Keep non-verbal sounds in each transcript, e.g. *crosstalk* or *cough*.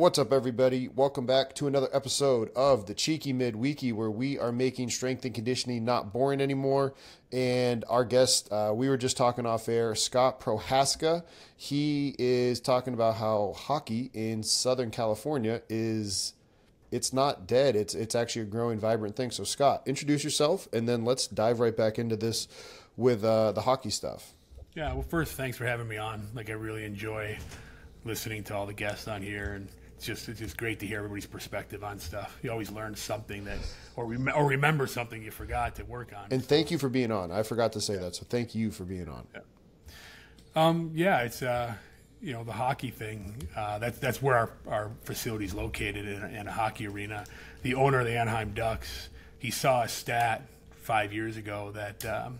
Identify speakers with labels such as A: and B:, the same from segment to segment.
A: What's up, everybody? Welcome back to another episode of the Cheeky Midweeky, where we are making strength and conditioning not boring anymore. And our guest, uh, we were just talking off air, Scot Prohaska. He is talking about how hockey in Southern California is it's not dead. It's it's actually a growing, vibrant thing. So, Scot, introduce yourself, and then let's dive right back into this with uh, the hockey stuff.
B: Yeah. Well, first, thanks for having me on. Like, I really enjoy listening to all the guests on here, and it's just it's just great to hear everybody's perspective on stuff. You always learn something that, or rem- or remember something you forgot to work on.
A: And thank you for being on. I forgot to say that, so thank you for being on.
B: Yeah. Um, yeah, it's uh, you know the hockey thing. Uh, that's that's where our, our facility is located in, in a hockey arena. The owner of the Anaheim Ducks, he saw a stat five years ago that um,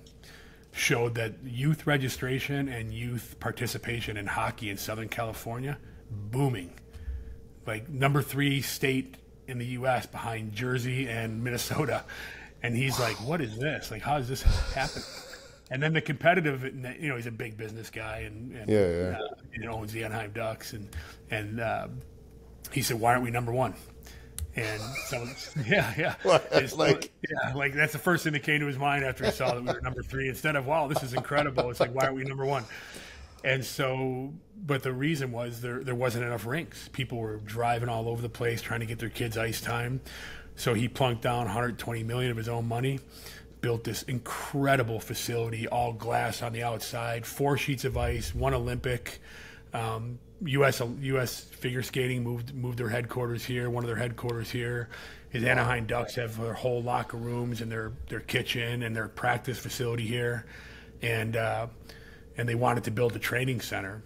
B: showed that youth registration and youth participation in hockey in Southern California booming, like number three state in the U.S. behind Jersey and Minnesota. And he's like, "What is this? Like, how does this happen?" And then the competitive, you know, he's a big business guy and, and
A: Yeah, yeah.
B: Uh, he owns the Anaheim Ducks, and and uh, he said, "Why aren't we number one?" And so, *laughs* yeah, yeah? *laughs* It's
A: Like-
B: yeah, like that's the first thing that came to his mind after he saw that we were number three. Instead of "Wow, this is incredible," it's like, "Why aren't we number one?" And so, but the reason was there there wasn't enough rinks. People were driving all over the place trying to get their kids ice time. So he plunked down 120 million of his own money, built this incredible facility, all glass on the outside, four sheets of ice, one Olympic. Um, U.S. U.S. figure skating moved moved their headquarters here. One of their headquarters here. His Anaheim Ducks have their whole locker rooms and their their kitchen and their practice facility here, and uh, and they wanted to build a training center.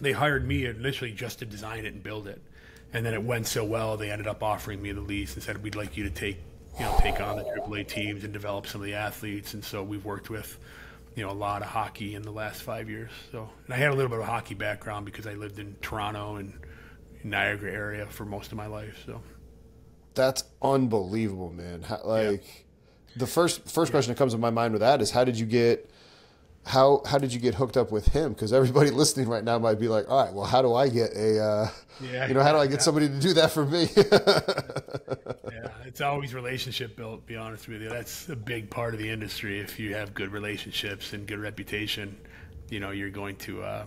B: They hired me initially just to design it and build it, and then it went so well they ended up offering me the lease and said we'd like you to take you know take on the AAA teams and develop some of the athletes. And so we've worked with you know a lot of hockey in the last five years. So and I had a little bit of a hockey background because I lived in Toronto and Niagara area for most of my life. So
A: That's unbelievable, man. How, like the first first question that comes to my mind with that is how did you get how how did you get hooked up with him? Because everybody *laughs* listening right now might be like, all right, well, how do I get a uh,
B: Yeah,
A: you know how do I get somebody to do that for me? *laughs*
B: yeah, it's always relationship built. Be honest with you, that's a big part of the industry. If you have good relationships and good reputation, you know you're going to uh,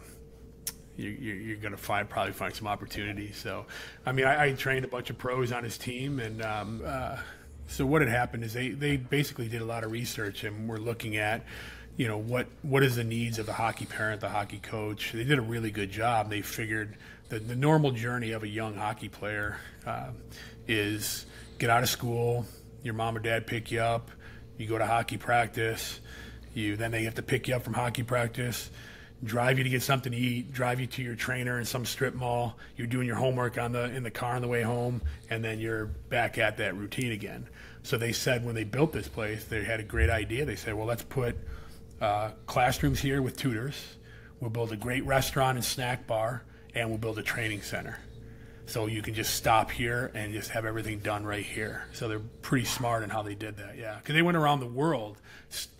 B: you, you're, you're going to find probably find some opportunities. So, I mean, I, I trained a bunch of pros on his team, and um, uh, so what had happened is they they basically did a lot of research and were looking at. You know what? What is the needs of the hockey parent, the hockey coach? They did a really good job. They figured that the normal journey of a young hockey player uh, is get out of school, your mom or dad pick you up, you go to hockey practice, you then they have to pick you up from hockey practice, drive you to get something to eat, drive you to your trainer in some strip mall, you're doing your homework on the in the car on the way home, and then you're back at that routine again. So they said when they built this place, they had a great idea. They said, well, let's put uh, classrooms here with tutors. We'll build a great restaurant and snack bar, and we'll build a training center. So you can just stop here and just have everything done right here. So they're pretty smart in how they did that, yeah. Because they went around the world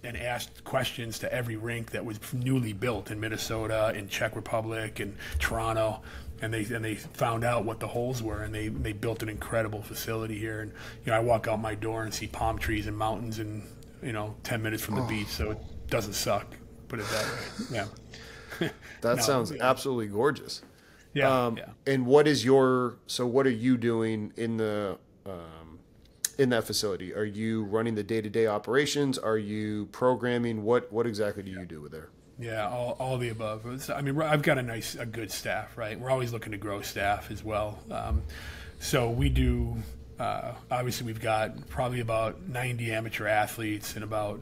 B: and asked questions to every rink that was newly built in Minnesota, in Czech Republic, and Toronto, and they and they found out what the holes were, and they they built an incredible facility here. And you know, I walk out my door and see palm trees and mountains, and you know, ten minutes from the beach, so doesn't suck. Put it that way, yeah. *laughs*
A: that
B: No,
A: sounds
B: yeah.
A: absolutely gorgeous.
B: Yeah,
A: Um,
B: yeah.
A: And what is your so what are you doing in the um, in that facility? Are you running the day to day operations? Are you programming? What what exactly do you do with there?
B: Yeah, all, all the above. It's- I mean, I've got a nice, a good staff, right? We're always looking to grow staff as well. Um, so we do. Uh, obviously, we've got probably about 90 amateur athletes and about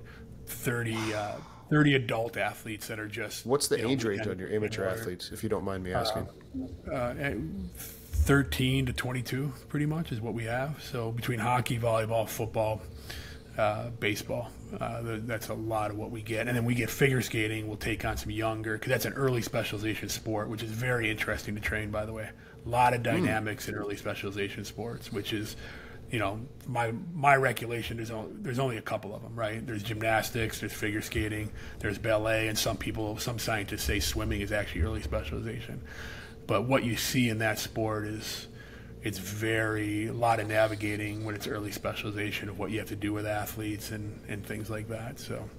B: 30, uh, 30 adult athletes that are just.
A: What's the
B: you know,
A: age range on your amateur athletes, if you don't mind me asking?
B: uh, at 13 to 22 pretty much is what we have so between hockey volleyball football uh, baseball uh, th- that's a lot of what we get and then we get figure skating we'll take on some younger because that's an early specialization sport which is very interesting to train by the way a lot of dynamics in early specialization sports which is you know my my recollection there's only, there's only a couple of them right there's gymnastics there's figure skating there's ballet and some people some scientists say swimming is actually early specialization but what you see in that sport is it's very a lot of navigating when it's early specialization of what you have to do with athletes and, and things like that. So,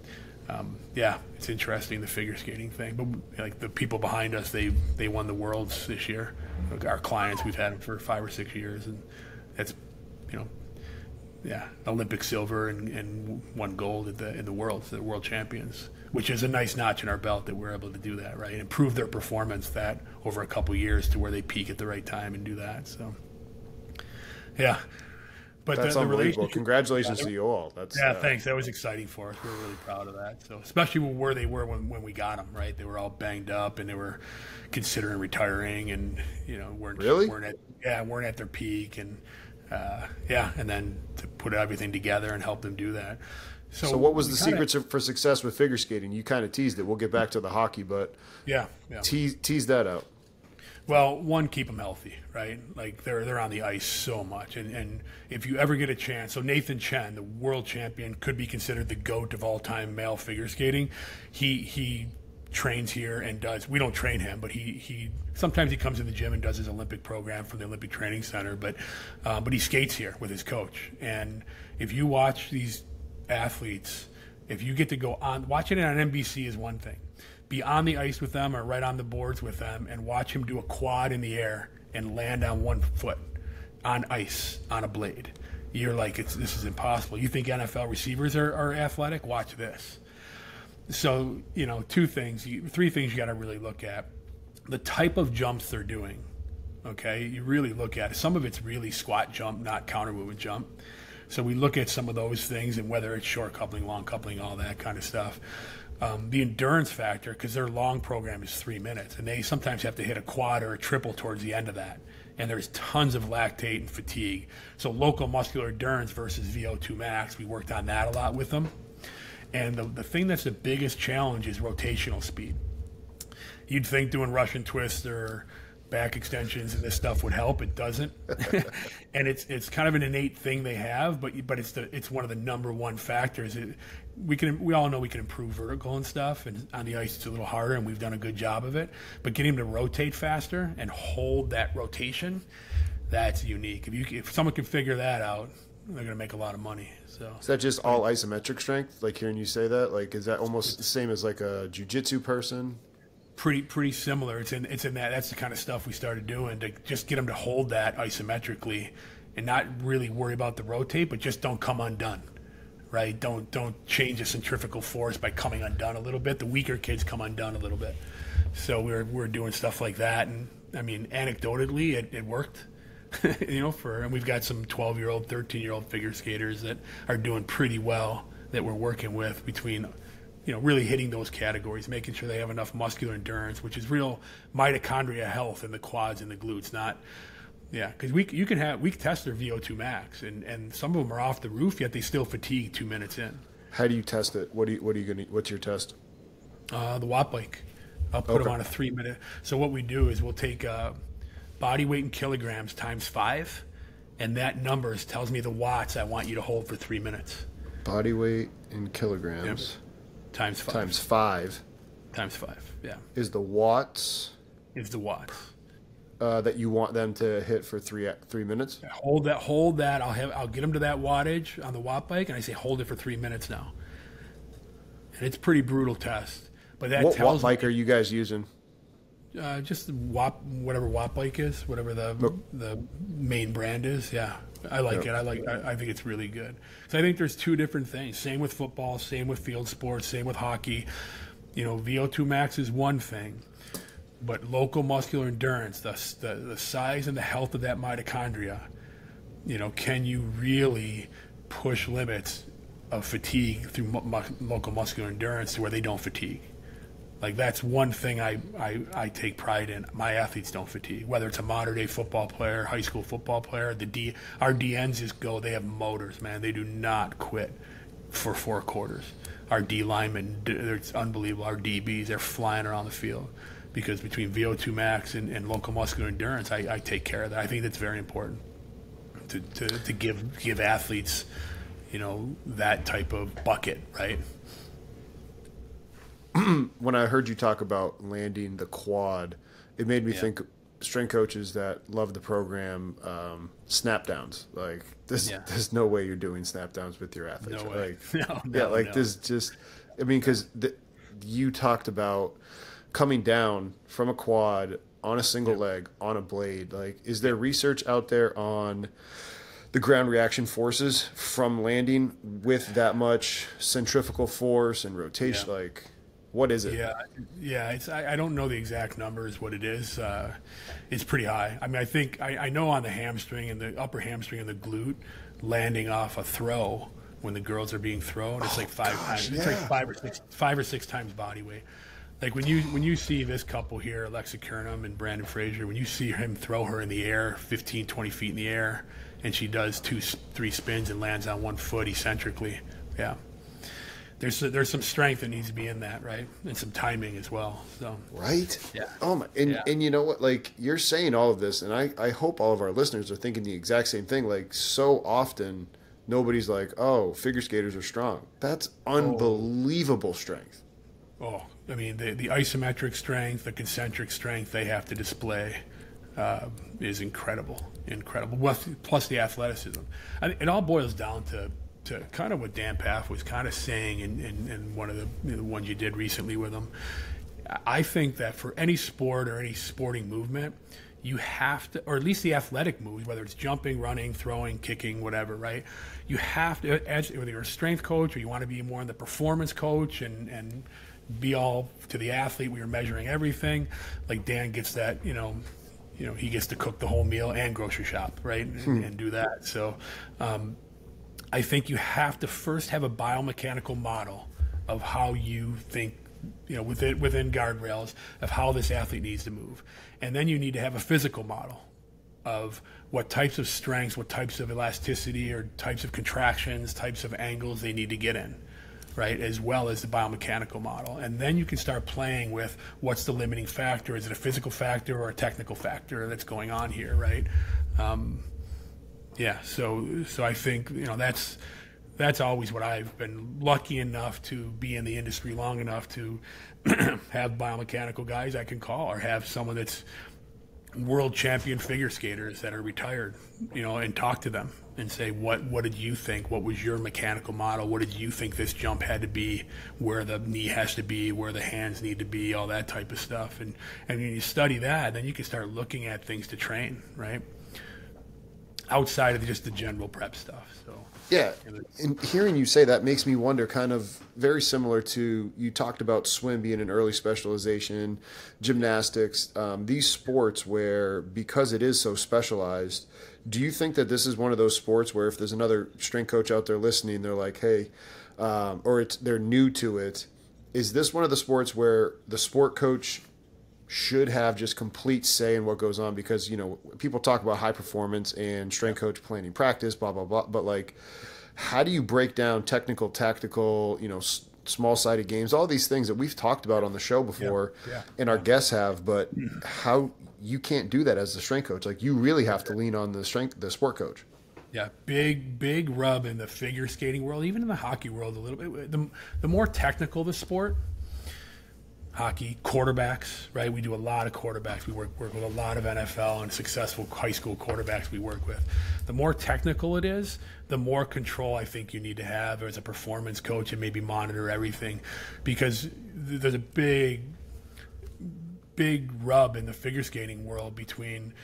B: um, yeah, it's interesting the figure skating thing. But like the people behind us, they they won the worlds this year. Like our clients, we've had them for five or six years, and that's you know, yeah, Olympic silver and, and won gold at the in the world, so the world champions, which is a nice notch in our belt that we're able to do that, right? And improve their performance that over a couple years to where they peak at the right time and do that. So. Yeah.
A: But that's the, the unbelievable. Congratulations to you all. That's
B: yeah, uh, thanks. That was exciting for us. We were really proud of that. So, especially where they were when, when we got them, right? They were all banged up and they were considering retiring, and you know weren't
A: really
B: weren't at yeah weren't at their peak, and uh, yeah, and then to put everything together and help them do that.
A: So, so what was the kinda, secrets for success with figure skating? You kind of teased it. We'll get back to the hockey, but
B: yeah, yeah.
A: tease tease that out.
B: Well, one, keep them healthy, right? Like they're they're on the ice so much, and and if you ever get a chance, so Nathan Chen, the world champion, could be considered the goat of all time male figure skating. He he trains here and does. We don't train him, but he he sometimes he comes in the gym and does his Olympic program from the Olympic Training Center. But uh, but he skates here with his coach, and if you watch these athletes, if you get to go on watching it on NBC is one thing be on the ice with them or right on the boards with them and watch him do a quad in the air and land on one foot on ice on a blade. You're like, it's, this is impossible. You think NFL receivers are, are athletic? Watch this. So, you know, two things, three things you got to really look at. The type of jumps they're doing, okay? You really look at it. Some of it's really squat jump, not counter movement jump. So we look at some of those things and whether it's short coupling, long coupling, all that kind of stuff um, the endurance factor because their long program is three minutes, and they sometimes have to hit a quad or a triple towards the end of that. And there's tons of lactate and fatigue. So local muscular endurance versus VO2 max, we worked on that a lot with them. And the, the thing that's the biggest challenge is rotational speed. You'd think doing Russian twists or back extensions and this stuff would help. It doesn't, *laughs* and it's it's kind of an innate thing they have, but but it's the it's one of the number one factors. It, we can we all know we can improve vertical and stuff, and on the ice it's a little harder, and we've done a good job of it. But getting them to rotate faster and hold that rotation, that's unique. If you if someone can figure that out, they're going to make a lot of money. So
A: is that just all isometric strength? Like hearing you say that, like is that almost the same as like a jujitsu person?
B: pretty pretty similar. It's in it's in that that's the kind of stuff we started doing to just get them to hold that isometrically and not really worry about the rotate, but just don't come undone. Right? Don't don't change the centrifugal force by coming undone a little bit. The weaker kids come undone a little bit. So we're we're doing stuff like that, and I mean, anecdotally, it, it worked. *laughs* you know, for and we've got some 12 year old, 13 year old figure skaters that are doing pretty well that we're working with between you know, really hitting those categories, making sure they have enough muscular endurance, which is real mitochondria health in the quads and the glutes, not yeah, because we you can have we can test their VO2 max, and and some of them are off the roof, yet they still fatigue two minutes in.
A: How do you test it? What do you what are you gonna what's your test?
B: Uh, the Wattbike. I'll put okay. them on a three minute. So what we do is we'll take uh, body weight in kilograms times five, and that numbers tells me the watts I want you to hold for three minutes.
A: Body weight in kilograms. Yep
B: times five.
A: Times five.
B: Times five. Yeah.
A: Is the watts.
B: Is the watts.
A: Uh, that you want them to hit for three three minutes.
B: Hold that. Hold that. I'll have. I'll get them to that wattage on the Wattbike, and I say hold it for three minutes now. And it's pretty brutal test. But that
A: what
B: tells
A: watt bike me, are you guys using?
B: Uh, just watt, whatever Wattbike is, whatever the nope. the main brand is. Yeah, I like it. I like. I, I, think it's really good. So I think there's two different things. Same with football. Same with field sports. Same with hockey. You know, VO2 max is one thing, but local muscular endurance, the, the the size and the health of that mitochondria. You know, can you really push limits of fatigue through mu- local muscular endurance to where they don't fatigue? Like that's one thing I, I, I take pride in. My athletes don't fatigue. Whether it's a modern day football player, high school football player, the D our DNs just go. They have motors, man. They do not quit for four quarters. Our D linemen, it's unbelievable. Our DBs, they're flying around the field because between VO2 max and, and local muscular endurance, I, I take care of that. I think that's very important to, to, to give give athletes, you know, that type of bucket, right? *clears throat*
A: when I heard you talk about landing the quad, it made me yeah. think strength coaches that love the program um, snap downs. Like this,
B: Yeah.
A: there's no way you're doing snap downs with your athletes.
B: No way. *laughs*
A: Like,
B: No,
A: yeah, like
B: no.
A: this just. I mean, because you talked about coming down from a quad on a single leg on a blade. Like, is there research out there on? the ground reaction forces from landing with that much centrifugal force and rotation.
B: Yeah.
A: Like, what is it?
B: Yeah, yeah. It's I, I don't know the exact numbers. What it is, uh, it's pretty high. I mean, I think I, I know on the hamstring and the upper hamstring and the glute, landing off a throw when the girls are being thrown, it's like five times. It's like five or six, five or six times body weight. Like when you when you see this couple here, Alexa Knierim and Brandon Frazier, when you see him throw her in the air, 15, 20 feet in the air, and she does two, three spins and lands on one foot eccentrically, yeah. There's there's some strength that needs to be in that, right, and some timing as well. So
A: Right?
B: Yeah.
A: Oh my! And
B: Yeah.
A: and you know what? Like you're saying all of this, and I I hope all of our listeners are thinking the exact same thing. Like so often, nobody's like, "Oh, figure skaters are strong." That's unbelievable strength.
B: Oh, I mean, the, the isometric strength, the concentric strength they have to display uh, is incredible. Incredible. Plus, plus the athleticism. I it all boils down to, to kind of what Dan Pfaff was kind of saying in, in, in one of the, you know, the ones you did recently with him. I think that for any sport or any sporting movement, you have to, or at least the athletic moves, whether it's jumping, running, throwing, kicking, whatever, right? You have to, as, whether you're a strength coach or you want to be more in the performance coach and, and be all to the athlete, we are measuring everything. Like Dan gets that, you know, you know, he gets to cook the whole meal and grocery shop, right? And, and do that. So, um, I think you have to first have a biomechanical model of how you think, you know, within within guardrails of how this athlete needs to move, and then you need to have a physical model of what types of strengths, what types of elasticity, or types of contractions, types of angles they need to get in, right? As well as the biomechanical model, and then you can start playing with what's the limiting factor. Is it a physical factor or a technical factor that's going on here, right? Um, yeah so so i think you know that's that's always what i've been lucky enough to be in the industry long enough to *clears throat* have biomechanical guys i can call or have someone that's world champion figure skaters that are retired you know and talk to them and say what what did you think? What was your mechanical model? What did you think this jump had to be? Where the knee has to be? Where the hands need to be? All that type of stuff. And and when you study that then you can start looking at things to train right outside of just the general prep stuff. So
A: Yeah, and hearing you say that makes me wonder. Kind of very similar to you talked about swim being an early specialization, gymnastics, um, these sports where because it is so specialized. Do you think that this is one of those sports where if there's another strength coach out there listening, they're like, hey, um, or it's they're new to it. Is this one of the sports where the sport coach should have just complete say in what goes on because you know people talk about high performance and strength coach planning practice blah blah blah. But like how do you break down technical tactical you know s- small sided games? All these things that we've talked about on the show before
B: Yeah.
A: and our guests have but how you can't do that as the strength coach. Like you really have to lean on the strength the sport coach.
B: Yeah, big big rub in the figure skating world, even in the hockey world a little bit. The, the more technical the sport, hockey quarterbacks, right? We do a lot of quarterbacks. We work work with a lot of NFL and successful high school quarterbacks we work with. The more technical it is, the more control I think you need to have as a performance coach and maybe monitor everything, because there's a big big rub in the figure skating world between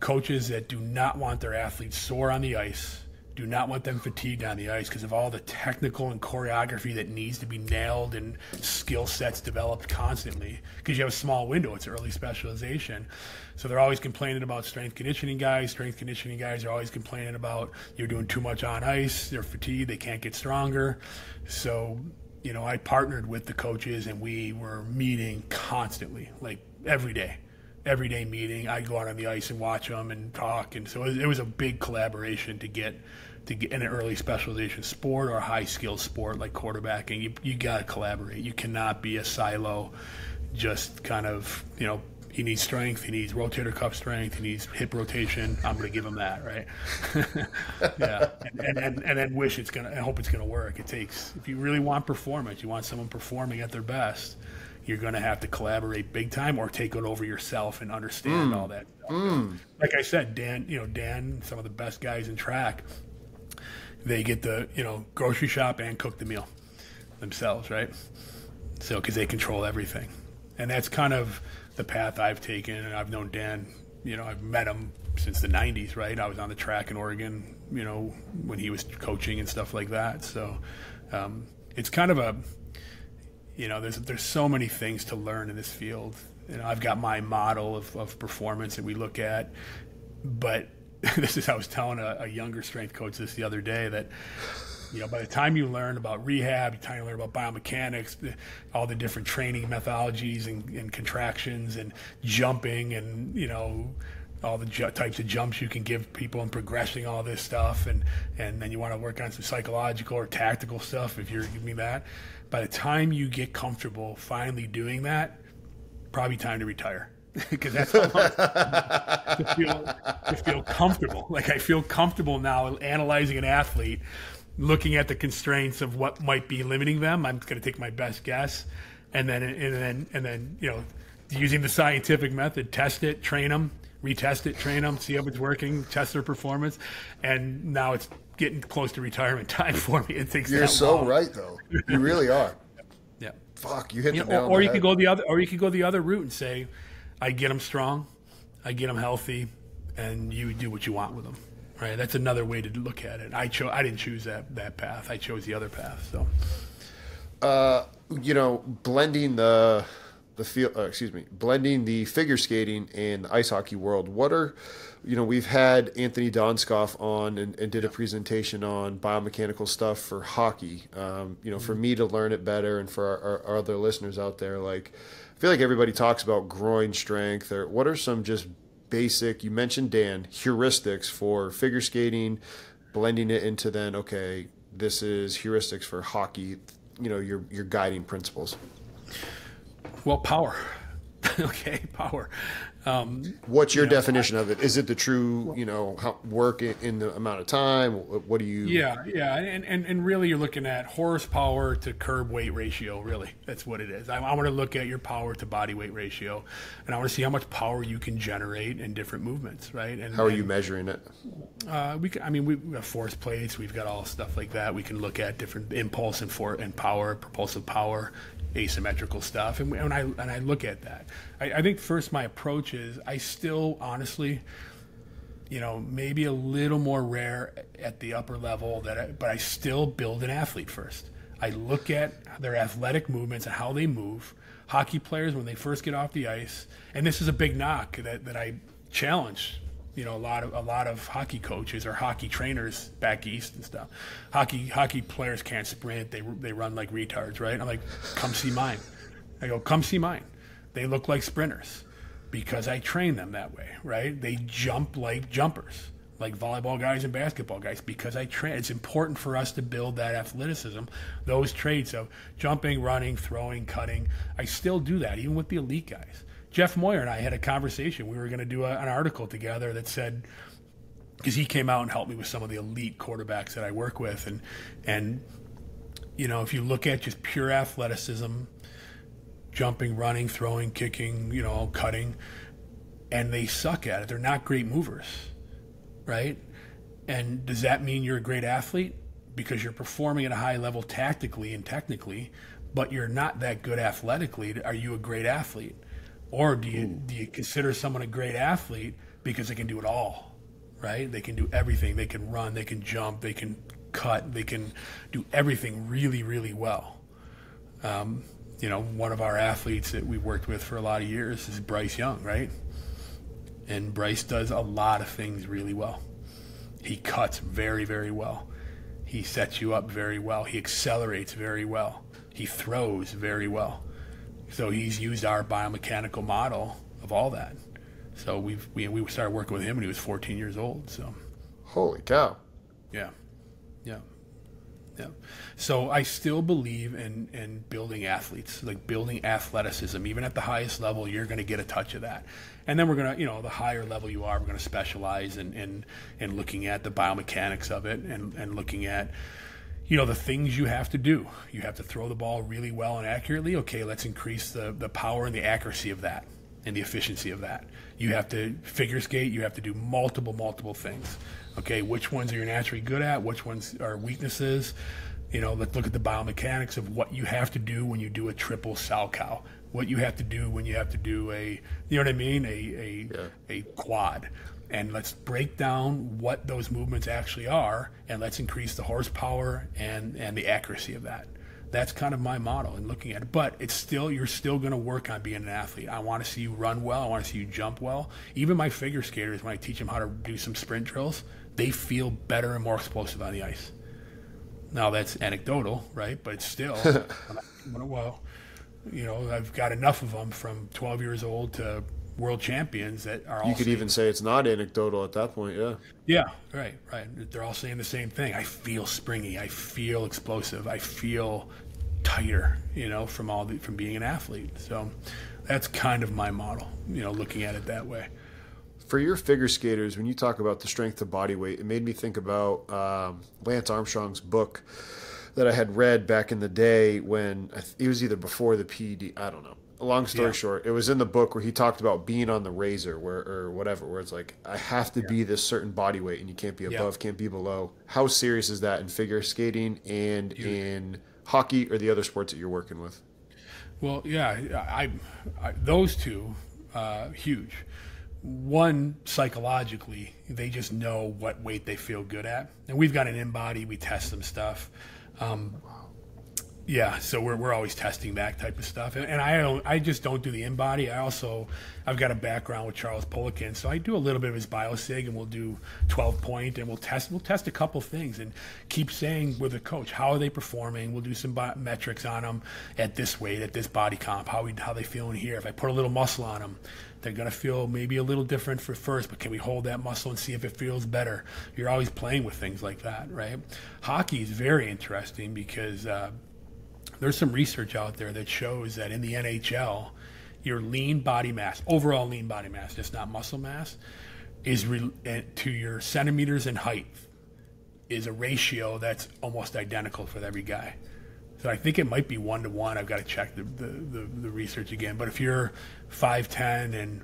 B: coaches that do not want their athletes sore on the ice, do not want them fatigued on the ice because of all the technical and choreography that needs to be nailed and skill sets developed constantly because you have a small window, it's early specialization. So they're always complaining about strength conditioning guys. Strength conditioning guys are always complaining about you're doing too much on ice, they're fatigued, they can't get stronger. So you know, I partnered with the coaches and we were meeting constantly, like every day, every day meeting. I'd go out on the ice and watch them and talk. And so it was, a big collaboration to get, to get in an early specialization sport or a high skill sport like quarterbacking. You, you got to collaborate. You cannot be a silo, just kind of, you know, he needs strength. He needs rotator cuff strength. He needs hip rotation. I'm going to give him that, right? *laughs* yeah, and, and, and, and then wish it's gonna. I hope it's gonna work. It takes if you really want performance, you want someone performing at their best. You're going to have to collaborate big time or take it over yourself and understand mm. all that. Mm. Like I said, Dan, you know, Dan, some of the best guys in track, they get the, you know, grocery shop and cook the meal themselves, right? So, because they control everything. And that's kind of the path I've taken. And I've known Dan, you know, I've met him since the 90s, right? I was on the track in Oregon, you know, when he was coaching and stuff like that. So, um, it's kind of a, you know, there's there's so many things to learn in this field. You know, I've got my model of, of performance that we look at, but *laughs* this is I was telling a, a younger strength coach this the other day that you know, by the time you learn about rehab, by the time you learn about biomechanics, all the different training methodologies and, and contractions and jumping and, you know, all the types of jumps you can give people and progressing all this stuff. And, and then you want to work on some psychological or tactical stuff if you're giving me that by the time you get comfortable finally doing that, probably time to retire *laughs* because that's how long to feel to feel comfortable. Like I feel comfortable now analyzing an athlete, looking at the constraints of what might be limiting them. I'm going to take my best guess, and then and then and then you know, using the scientific method, test it, train them, retest it, train them, see if it's working, test their performance, and now it's getting close to retirement time for me. It takes.
A: You're so long. right, though. You really are. *laughs*
B: yeah.
A: Fuck, you hit
B: you
A: the know,
B: Or, or you could go the other, or you could go the other route and say, I get them strong, I get them healthy, and you do what you want with them. Right. That's another way to look at it. I chose. I didn't choose that that path. I chose the other path. So.
A: Uh, you know, blending the the field, uh, excuse me, blending the figure skating and the ice hockey world. What are, you know, we've had Anthony Donskov on and, and did a presentation on biomechanical stuff for hockey. Um, you know, for me to learn it better and for our, our, other listeners out there, like, I feel like everybody talks about groin strength or what are some just basic, you mentioned Dan, heuristics for figure skating, blending it into then, okay, this is heuristics for hockey, you know, your, your guiding principles.
B: Well, power. *laughs* okay, power.
A: Um, What's your you know, definition I, of it? Is it the true, you know, how, work in the amount of time? What do you?
B: Yeah, yeah, and, and and really, you're looking at horsepower to curb weight ratio. Really, that's what it is. I, I want to look at your power to body weight ratio, and I want to see how much power you can generate in different movements, right? And
A: how are
B: and,
A: you measuring it?
B: Uh, we, can, I mean, we have force plates. We've got all stuff like that. We can look at different impulse and for and power, propulsive power asymmetrical stuff, and when I and I look at that, I, I think first my approach is I still honestly, you know, maybe a little more rare at the upper level that, I, but I still build an athlete first. I look at their athletic movements and how they move. Hockey players when they first get off the ice, and this is a big knock that, that I challenge you know a lot of a lot of hockey coaches or hockey trainers back east and stuff. Hockey hockey players can't sprint; they they run like retards, right? I'm like, come see mine. I go, come see mine. They look like sprinters because I train them that way, right? They jump like jumpers, like volleyball guys and basketball guys because I train. It's important for us to build that athleticism, those traits of jumping, running, throwing, cutting. I still do that even with the elite guys Jeff Moyer and I had a conversation. We were going to do a, an article together that said, because he came out and helped me with some of the elite quarterbacks that I work with, and and you know if you look at just pure athleticism, jumping, running, throwing, kicking, you know, cutting, and they suck at it. They're not great movers, right? And does that mean you're a great athlete because you're performing at a high level tactically and technically, but you're not that good athletically? Are you a great athlete? Or do you do you consider someone a great athlete because they can do it all, right? They can do everything. They can run, they can jump, they can cut, they can do everything really, really well. Um, you know, one of our athletes that we've worked with for a lot of years is Bryce Young, right? And Bryce does a lot of things really well. He cuts very, very well. He sets you up very well. He accelerates very well. He throws very well. So he's used our biomechanical model of all that. So we've we, we started working with him when he was 14 years old. So
A: holy cow.
B: Yeah. Yeah. Yeah. So I still believe in, in building athletes, like building athleticism. Even at the highest level, you're going to get a touch of that. And then we're going to, you know, the higher level you are, we're going to specialize in, in, in looking at the biomechanics of it and, and looking at, you know the things you have to do. You have to throw the ball really well and accurately. Okay, let's increase the the power and the accuracy of that and the efficiency of that. You have to figure skate. You have to do multiple multiple things. Okay, which ones are you naturally good at? Which ones are weaknesses? You know, let's look at the biomechanics of what you have to do when you do a triple Salchow. What you have to do when you have to do a, you know what I mean, a a, yeah. a quad and let's break down what those movements actually are and let's increase the horsepower and and the accuracy of that. That's kind of my model in looking at it but it's still you're still going to work on being an athlete. I want to see you run well i want to see you jump well. Even my figure skaters when i teach them how to do some sprint drills they feel better and more explosive on the ice. Now that's anecdotal right but it's still *laughs* well you know i've got enough of them from 12 years old to world champions that are all
A: you could even say it's not anecdotal at that point yeah.
B: Yeah right right. They're all saying the same thing. I feel springy. I feel explosive. I feel tighter you know from all the, from being an athlete. So that's kind of my model you know looking at it that way.
A: For your figure skaters when you talk about the strength of body weight it made me think about um, lance armstrong's book that i had read back in the day when it was either before the ped i don't know long story yeah. short, it was in the book where he talked about being on the razor, where or whatever, where it's like I have to yeah. be this certain body weight, and you can't be above, yeah. can't be below. How serious is that in figure skating and in hockey or the other sports that you're working with?
B: Well, yeah, I, I those two, uh, huge. One psychologically, they just know what weight they feel good at, and we've got an InBody. We test some stuff. Um, yeah, so we're, we're always testing that type of stuff, and, and, I don't I just don't do the InBody. I also I've got a background with Charles Poliquin, so I do a little bit of his biosig, and we'll do twelve point, and we'll test we'll test a couple things, and keep saying with a coach how are they performing. We'll do some metrics on them at this weight, at this body comp, how we how they feeling here. If I put a little muscle on them, they're gonna feel maybe a little different for first, but can we hold that muscle and see if it feels better? You're always playing with things like that, right? Hockey is very interesting because. Uh, there's some research out there that shows that in the NHL, your lean body mass, overall lean body mass, just not muscle mass, is re- eh, to your centimeters in height is a ratio that's almost identical for every guy. So I think it might be one to one. I've got to check the, the, the, the research again. But if you're 5'10 and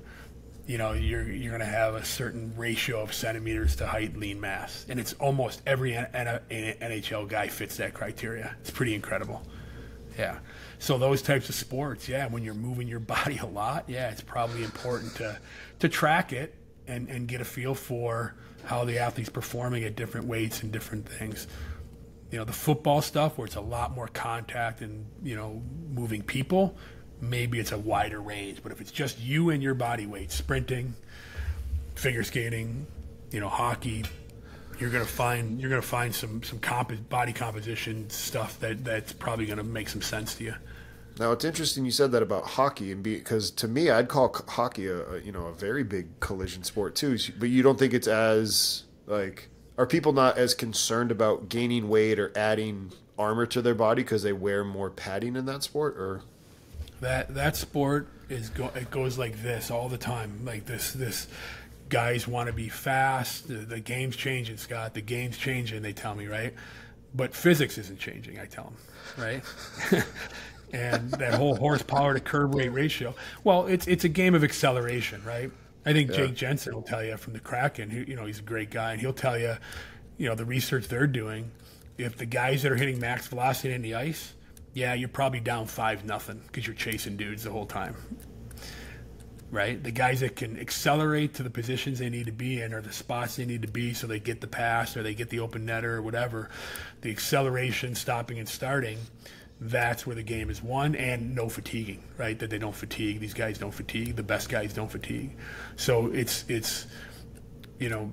B: you know you're you're going to have a certain ratio of centimeters to height lean mass, and it's almost every NHL guy fits that criteria. It's pretty incredible. Yeah. So those types of sports, yeah, when you're moving your *laughs* body a lot, yeah, it's probably important to to track it and and get a feel for how the athlete's performing at different weights and different things. You know, the football stuff where it's a lot more contact and, you know, moving people, maybe it's a wider range, but if it's just you and your body weight, sprinting, figure skating, you know, hockey, you're gonna find you're gonna find some some comp- body composition stuff that that's probably gonna make some sense to you.
A: Now it's interesting you said that about hockey, and because to me, I'd call hockey a, a, you know a very big collision sport too. But you don't think it's as like are people not as concerned about gaining weight or adding armor to their body because they wear more padding in that sport, or
B: that that sport is go, it goes like this all the time, like this this guys want to be fast. The, the, game's changing, Scot. The game's changing. They tell me, right? But physics isn't changing. I tell them, right? *laughs* and that whole horsepower to curb weight ratio. Well, it's it's a game of acceleration, right? I think yeah. Jake Jensen will tell you from the Kraken. He, you know, he's a great guy, and he'll tell you, you know, the research they're doing. If the guys that are hitting max velocity in the ice, yeah, you're probably down five nothing because you're chasing dudes the whole time right? The guys that can accelerate to the positions they need to be in or the spots they need to be so they get the pass or they get the open netter or whatever. The acceleration, stopping and starting, that's where the game is won and no fatiguing, right? That they don't fatigue. These guys don't fatigue. The best guys don't fatigue. So it's it's you know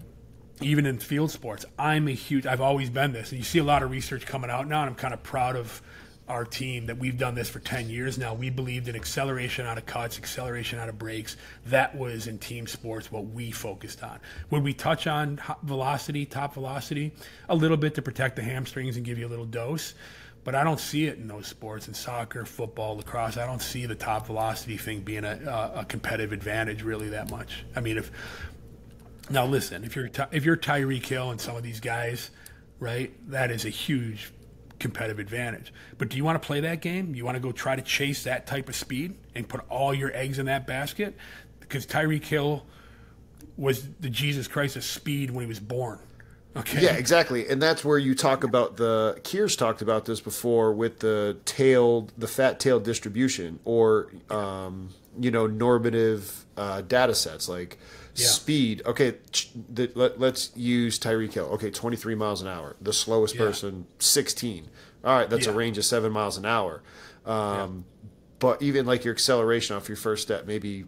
B: even in field sports, I'm a huge. I've always been this, and you see a lot of research coming out now, and I'm kind of proud of our team that we've done this for 10 years now. We believed in acceleration out of cuts, acceleration out of breaks. That was in team sports what we focused on. Would we touch on velocity, top velocity, a little bit to protect the hamstrings and give you a little dose? But I don't see it in those sports, in soccer, football, lacrosse. I don't see the top velocity thing being a, a competitive advantage really that much. I mean, if now listen, if you're if you're Tyreek Hill and some of these guys, right, that is a huge competitive advantage. But do you want to play that game? You want to go try to chase that type of speed and put all your eggs in that basket? Because Tyreek Hill was the Jesus Christ of speed when he was born. Okay.
A: Yeah, exactly. And that's where you talk about the Kears talked about this before with the tailed the fat tail distribution or um, you know normative uh, data sets like yeah. speed. Okay, the, let, us use Tyreek Hill. Okay, 23 miles an hour. The slowest yeah. person 16. All right, that's yeah. a range of 7 miles an hour. Um, but even like your acceleration off your first step, maybe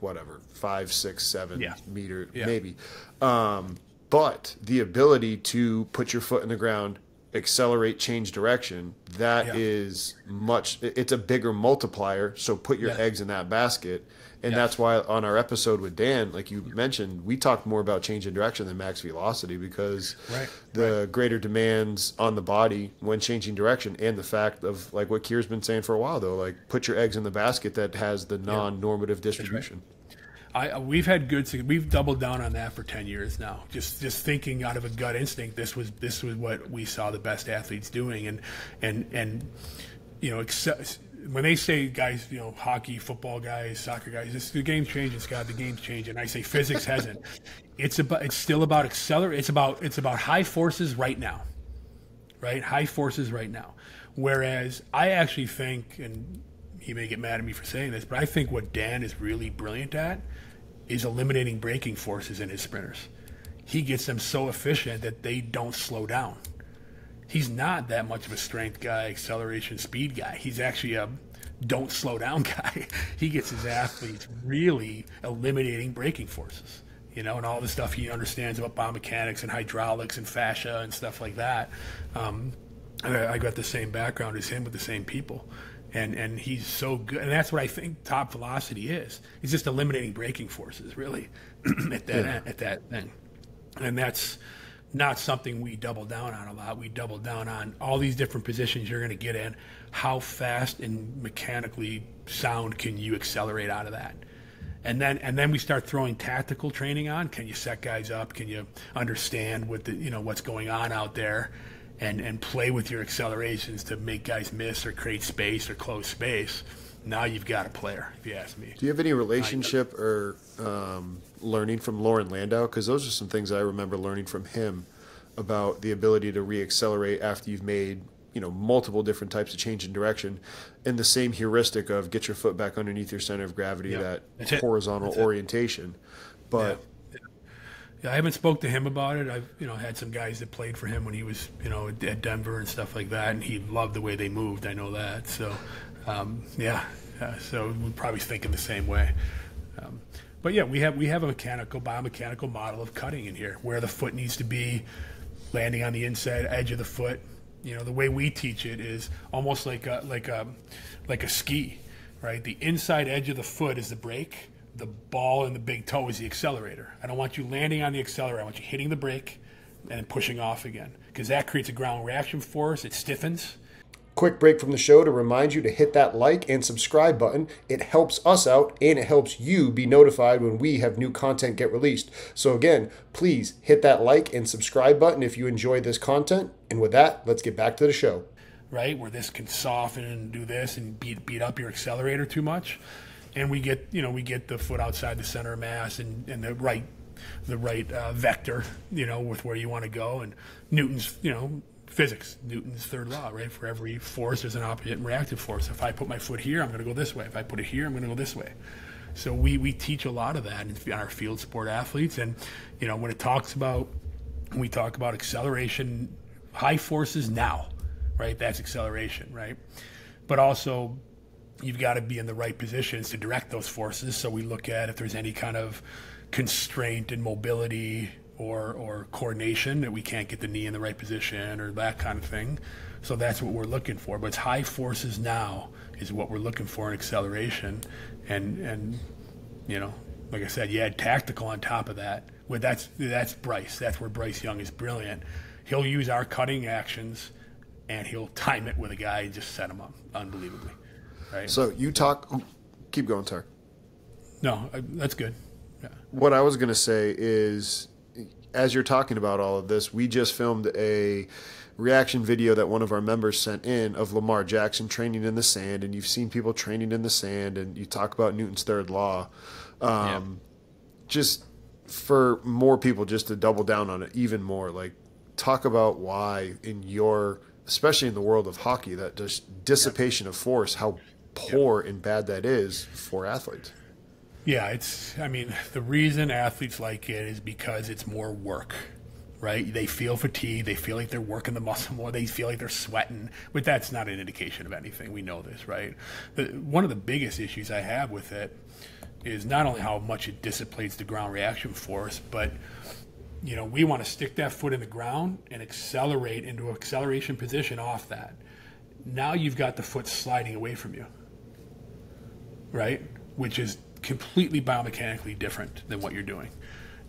A: whatever, five, six, seven meter, maybe. Um, but the ability to put your foot in the ground, accelerate, change direction, that yeah. is much, it's a bigger multiplier. So put your yeah. eggs in that basket. And yeah. that's why on our episode with Dan, like you mentioned, we talked more about change in direction than max velocity because
B: right.
A: the
B: right.
A: greater demands on the body when changing direction and the fact of like what Keir's been saying for a while though, like put your eggs in the basket that has the non normative distribution.
B: I, uh, we've had good we've doubled down on that for 10 years now. Just just thinking out of a gut instinct this was this was what we saw the best athletes doing. And and and you know except, when they say guys you know hockey football guys soccer guys this, the game's changing Scot. The game's changing. And I say physics hasn't. *laughs* It's about it's still about accelerate it's about it's about high forces right now. Right? High forces right now. Whereas I actually think and he may get mad at me for saying this, but I think what Dan is really brilliant at is eliminating braking forces in his sprinters. He gets them so efficient that they don't slow down. He's not that much of a strength guy, acceleration, speed guy. He's actually a don't slow down *laughs* guy. he gets his athletes really eliminating braking forces, you know, and all the stuff he understands about biomechanics and hydraulics and fascia and stuff like that. Um, I got the same background as him with the same people and and he's so good, and that's what I think top velocity is. He's just eliminating braking forces, really, *clears throat* at that yeah. at that thing, and that's not something we double down on a lot. We double down on all these different positions you're going to get in. How fast and mechanically sound can you accelerate out of that? And then and then we start throwing tactical training on. Can you set guys up? Can you understand what the you know what's going on out there? And and play with your accelerations to make guys miss or create space or close space. Now you've got a player, if you ask me.
A: Do you have any relationship or um, learning from Loren Landow? Because those are some things I remember learning from him about the ability to reaccelerate after you've made you know multiple different types of change in direction and the same heuristic of get your foot back underneath your center of gravity that horizontal orientation but
B: yeah, I haven't spoke to him about it. I've you know had some guys that played for him when he was you know at Denver and stuff like that, and he loved the way they moved. I know that. So um, yeah, so we're probably thinking the same way. Um, but yeah, we have we have a mechanical biomechanical model of cutting in here, where the foot needs to be landing on the inside edge of the foot. You know, the way we teach it is almost like a like a like a ski, right? The inside edge of the foot is the brake the ball and the big toe is the accelerator. I don't want you landing on the accelerator. I want you hitting the brake and pushing off again because that creates a ground reaction force. It stiffens.
A: Quick break from the show to remind you to hit that like and subscribe button. It helps us out and it helps you be notified when we have new content get released. So, again, please hit that like and subscribe button if you enjoy this content. And with that, let's get back to the show.
B: Right, where this can soften and do this and beat, beat up your accelerator too much and we get you know we get the foot outside the center of mass and, and the right the right uh, vector you know with where you want to go. And Newton's you know physics Newton's third law right? For every force there's an opposite and reactive force. If I put my foot here I'm going to go this way. If I put it here I'm going to go this way. So we we teach a lot of that in our field sport athletes. And you know when it talks about when we talk about acceleration high forces now right? That's acceleration right? But also you've got to be in the right positions to direct those forces. So we look at if there's any kind of constraint in mobility or or coordination that we can't get the knee in the right position or that kind of thing. So that's what we're looking for. But it's high forces now is what we're looking for in acceleration, and and you know, like I said, you add tactical on top of that. Well, that's that's Bryce. That's where Bryce Young is brilliant. He'll use our cutting actions, and he'll time it with a guy and just set him up unbelievably. Right.
A: So you talk. Keep going, sir.
B: No, that's good.
A: Yeah. What I was going to say is, as you're talking about all of this, we just filmed a reaction video that one of our members sent in of Lamar Jackson training in the sand, and you've seen people training in the sand, and you talk about Newton's third law. Um, yeah. Just for more people, just to double down on it even more, like talk about why in your, especially in the world of hockey, that just dissipation yeah. of force, how poor and bad that is for athletes.
B: Yeah, it's. I mean, the reason athletes like it is because it's more work right? They feel fatigue. They feel like they're working the muscle more. They feel like they're sweating. But that's not an indication of anything. We know this, right? The, one of the biggest issues I have with it is not only how much it dissipates the ground reaction force, but you know we want to stick that foot in the ground and accelerate into acceleration position off that. Now you've got the foot sliding away from you, right? Which is completely biomechanically different than what you're doing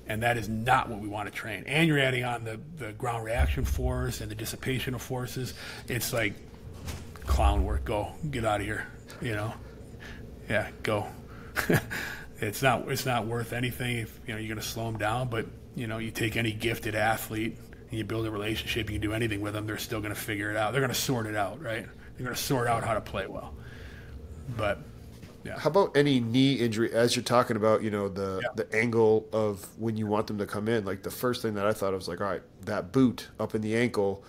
B: and that is not what we want to train. And you're adding on the, the ground reaction force and the dissipation of forces. It's like clown work. Go get out of here. You know, yeah, go. *laughs* it's not it's not worth anything if you know you're going to slow them down. But you know, you take any gifted athlete and you build a relationship. You can do anything with them. They're still going to figure it out. They're going to sort it out, right? They're going to sort out how to play well. But
A: yeah. How about any knee injury? As you're talking about, you know, the yeah. the angle of when you want them to come in. Like the first thing that I thought of was like, all right, that boot up in the ankle.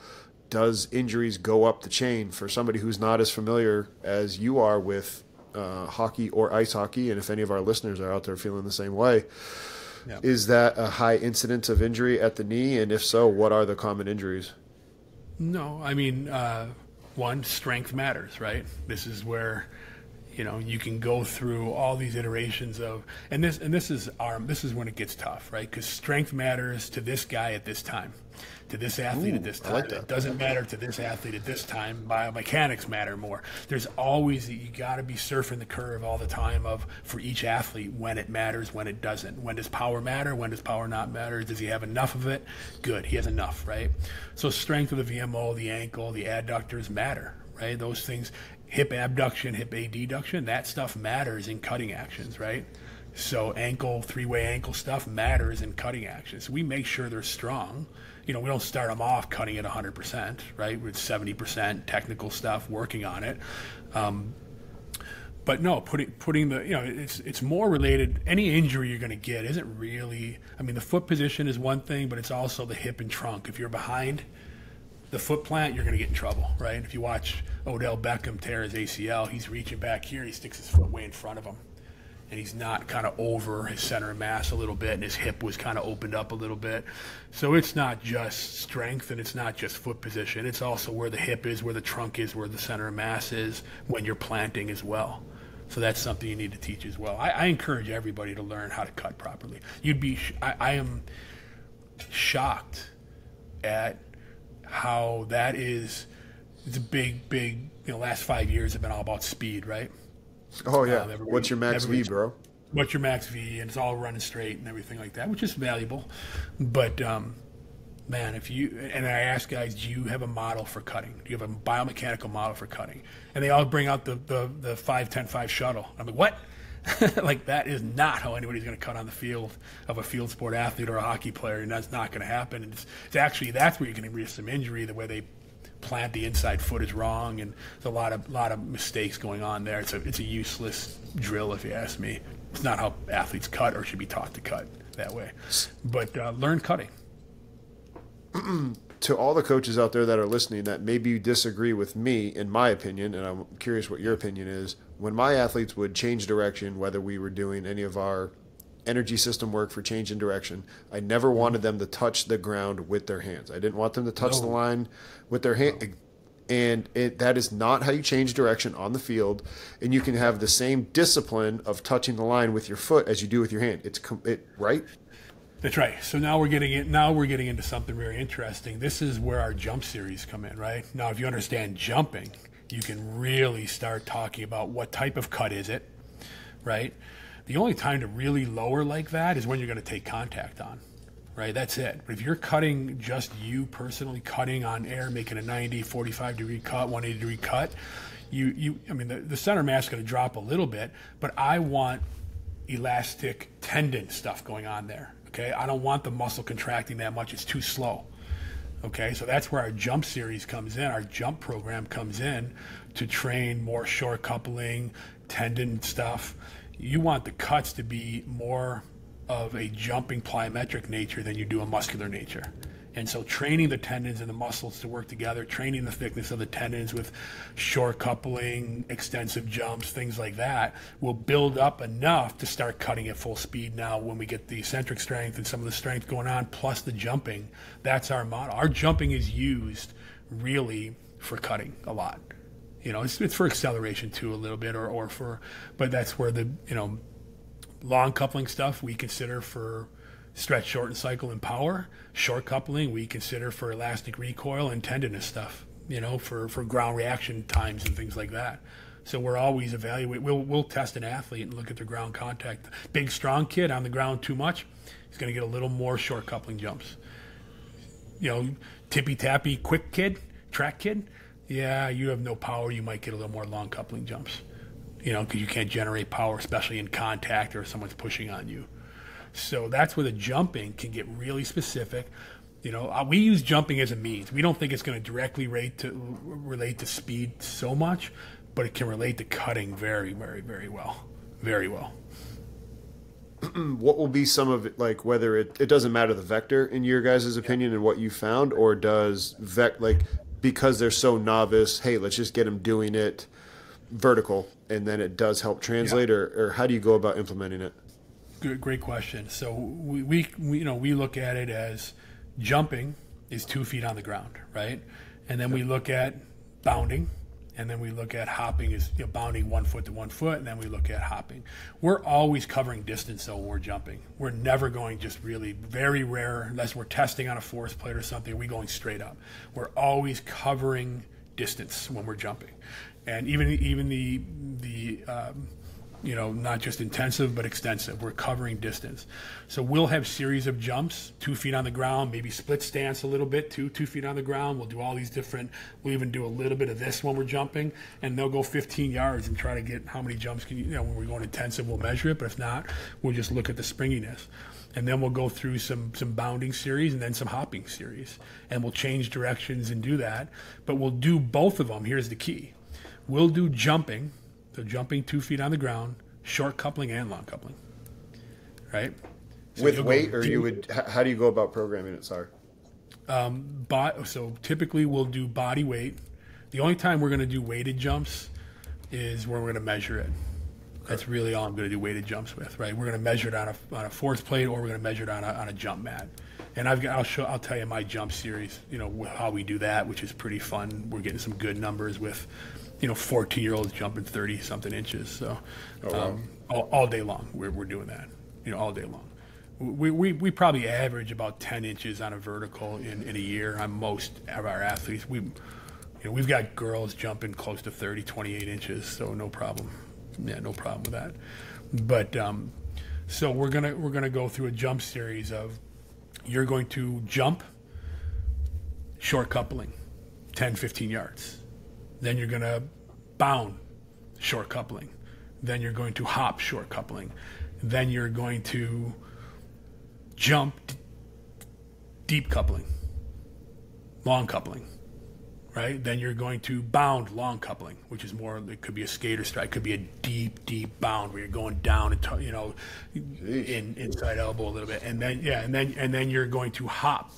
A: Does injuries go up the chain for somebody who's not as familiar as you are with uh, hockey or ice hockey? And if any of our listeners are out there feeling the same way, yeah. is that a high incidence of injury at the knee? And if so, what are the common injuries?
B: No, I mean, uh, one strength matters, right? This is where you know you can go through all these iterations of and this and this is our this is when it gets tough right? Because strength matters to this guy at this time to this athlete Ooh, at this time like it doesn't matter to this athlete at this time. Biomechanics matter more. There's always you got to be surfing the curve all the time of for each athlete when it matters when it doesn't. When does power matter? When does power not matter? Does he have enough of it? Good he has enough right? So strength of the vmo the ankle the adductors matter right? Those things hip abduction, hip adduction, that stuff matters in cutting actions, right? So ankle, three-way ankle stuff matters in cutting actions. We make sure they're strong. You know, we don't start them off cutting at 100%, right? With 70% technical stuff, working on it. Um, but no, putting putting the you know it's it's more related. Any injury you're going to get isn't really. I mean, the foot position is one thing, but it's also the hip and trunk. If you're behind, the foot plant, you're going to get in trouble, right? If you watch Odell Beckham tears ACL, he's reaching back here, he sticks his foot way in front of him. And he's not kind of over his center of mass a little bit, and his hip was kind of opened up a little bit. So it's not just strength and it's not just foot position. It's also where the hip is, where the trunk is, where the center of mass is when you're planting as well. So that's something you need to teach as well. I, I encourage everybody to learn how to cut properly. You'd be, I, I am shocked at how that is it's a big, big. You know, last five years have been all about speed, right?
A: Oh yeah. Um, what's your max V, bro?
B: What's your max V, and it's all running straight and everything like that, which is valuable. But um, man, if you and I ask guys, do you have a model for cutting? Do you have a biomechanical model for cutting? And they all bring out the the, the five ten five shuttle. I'm like, what? *laughs* like that is not how anybody's going to cut on the field of a field sport athlete or a hockey player, and that's not going to happen. It's, it's, actually that's where you're going to risk some injury. The way they plant the inside foot is wrong, and there's a lot of lot of mistakes going on there. It's a it's a useless drill, if you ask me. It's not how athletes cut or should be taught to cut that way. But uh, learn cutting.
A: to all the coaches out there that are listening that maybe you disagree with me in my opinion, and I'm curious what your opinion is. When my athletes would change direction, whether we were doing any of our energy system work for change in direction, I never wanted them to touch the ground with their hands. I didn't want them to touch no. the line with their hand. No. And it, that is not how you change direction on the field. And you can have the same discipline of touching the line with your foot as you do with your hand. It's it, right.
B: That's right. So now we're getting it. Now we're getting into something very interesting. This is where our jump series come in, right? Now, if you understand jumping, you can really start talking about what type of cut is it, right? The only time to really lower like that is when you're going to take contact on, right? That's it. But if you're cutting just you personally cutting on air, making a 90, 45 degree cut, 180 degree cut, you you I mean the, the center mass is going to drop a little bit, but I want elastic tendon stuff going on there Okay, I don't want the muscle contracting that much. It's too slow. Okay, so that's where our jump series comes in. Our jump program comes in to train more short coupling, tendon stuff. You want the cuts to be more of a jumping plyometric nature than you do a muscular nature. And so, training the tendons and the muscles to work together, training the thickness of the tendons with short coupling, extensive jumps, things like that, will build up enough to start cutting at full speed now when we get the eccentric strength and some of the strength going on, plus the jumping. That's our model. Our jumping is used really for cutting a lot. You know, it's, it's for acceleration too, a little bit, or, or for, but that's where the, you know, long coupling stuff we consider for stretch, shorten cycle, and power. Short coupling we consider for elastic recoil and tendinous stuff, you know, for, for ground reaction times and things like that. So we're always evaluate. We'll we'll test an athlete and look at their ground contact. Big strong kid on the ground too much, he's going to get a little more short coupling jumps. You know, tippy tappy quick kid, track kid. Yeah, you have no power. You might get a little more long coupling jumps. You know, because you can't generate power, especially in contact or if someone's pushing on you. So that's where the jumping can get really specific. You know, uh, we use jumping as a means. We don't think it's going to directly relate to relate to speed so much, but it can relate to cutting very, very, very well, very well. *clears throat*
A: what will be some of it like whether it, it doesn't matter the vector in your guys' opinion and what you found or does vec like because they're so novice hey let's just get them doing it vertical and then it does help translate yeah. or, or how do you go about implementing it
B: Good, great question. So we, we, we, you know, we look at it as jumping is two feet on the ground, right? And then we look at bounding, and then we look at hopping is you know, bounding one foot to one foot, and then we look at hopping. We're always covering distance, though, when we're jumping. We're never going just really very rare, unless we're testing on a force plate or something, are we going straight up. We're always covering distance when we're jumping. And even even the the um, you know, not just intensive but extensive. We're covering distance. So we'll have series of jumps, two feet on the ground, maybe split stance a little bit, two two feet on the ground. We'll do all these different. We'll even do a little bit of this when we're jumping, and they'll go 15 yards and try to get how many jumps can you. You know, when we're going intensive, we'll measure it, but if not, we'll just look at the springiness. And then we'll go through some some bounding series and then some hopping series, and we'll change directions and do that. But we'll do both of them. Here's the key: we'll do jumping so jumping two feet on the ground, short coupling and long coupling. Right?
A: So With weight, or you would, how do you go about programming it? Sorry.
B: Um, but, so typically we'll do body weight. The only time we're going to do weighted jumps is where we're going to measure it. That's really all I'm going to do weighted jumps with, right? We're going to measure it on a, on a force plate or we're going to measure it on a, on a jump mat. And I've got, I'll show, I'll tell you my jump series, you know, how we do that, which is pretty fun. We're getting some good numbers with you know, 14 year olds jumping 30 something inches. So, oh, wow. um, all, all, day long, we're, we're doing that, you know, all day long. We, we, we probably average about 10 inches on a vertical in, in a year on most of our athletes. We, you know, we've got girls jumping close to 30, 28 inches, so no problem. Yeah, no problem with that. But um, so we're gonna we're gonna go through a jump series of you're going to jump short coupling, 10, 15 yards then you're going to bound short coupling. Then you're going to hop short coupling. Then you're going to jump d- deep coupling, long coupling, right? Then you're going to bound long coupling, which is more, it could be a skater strike, it could be a deep, deep bound where you're going down and, t- you know, in, inside elbow a little bit. And then, yeah, and then, and then you're going to hop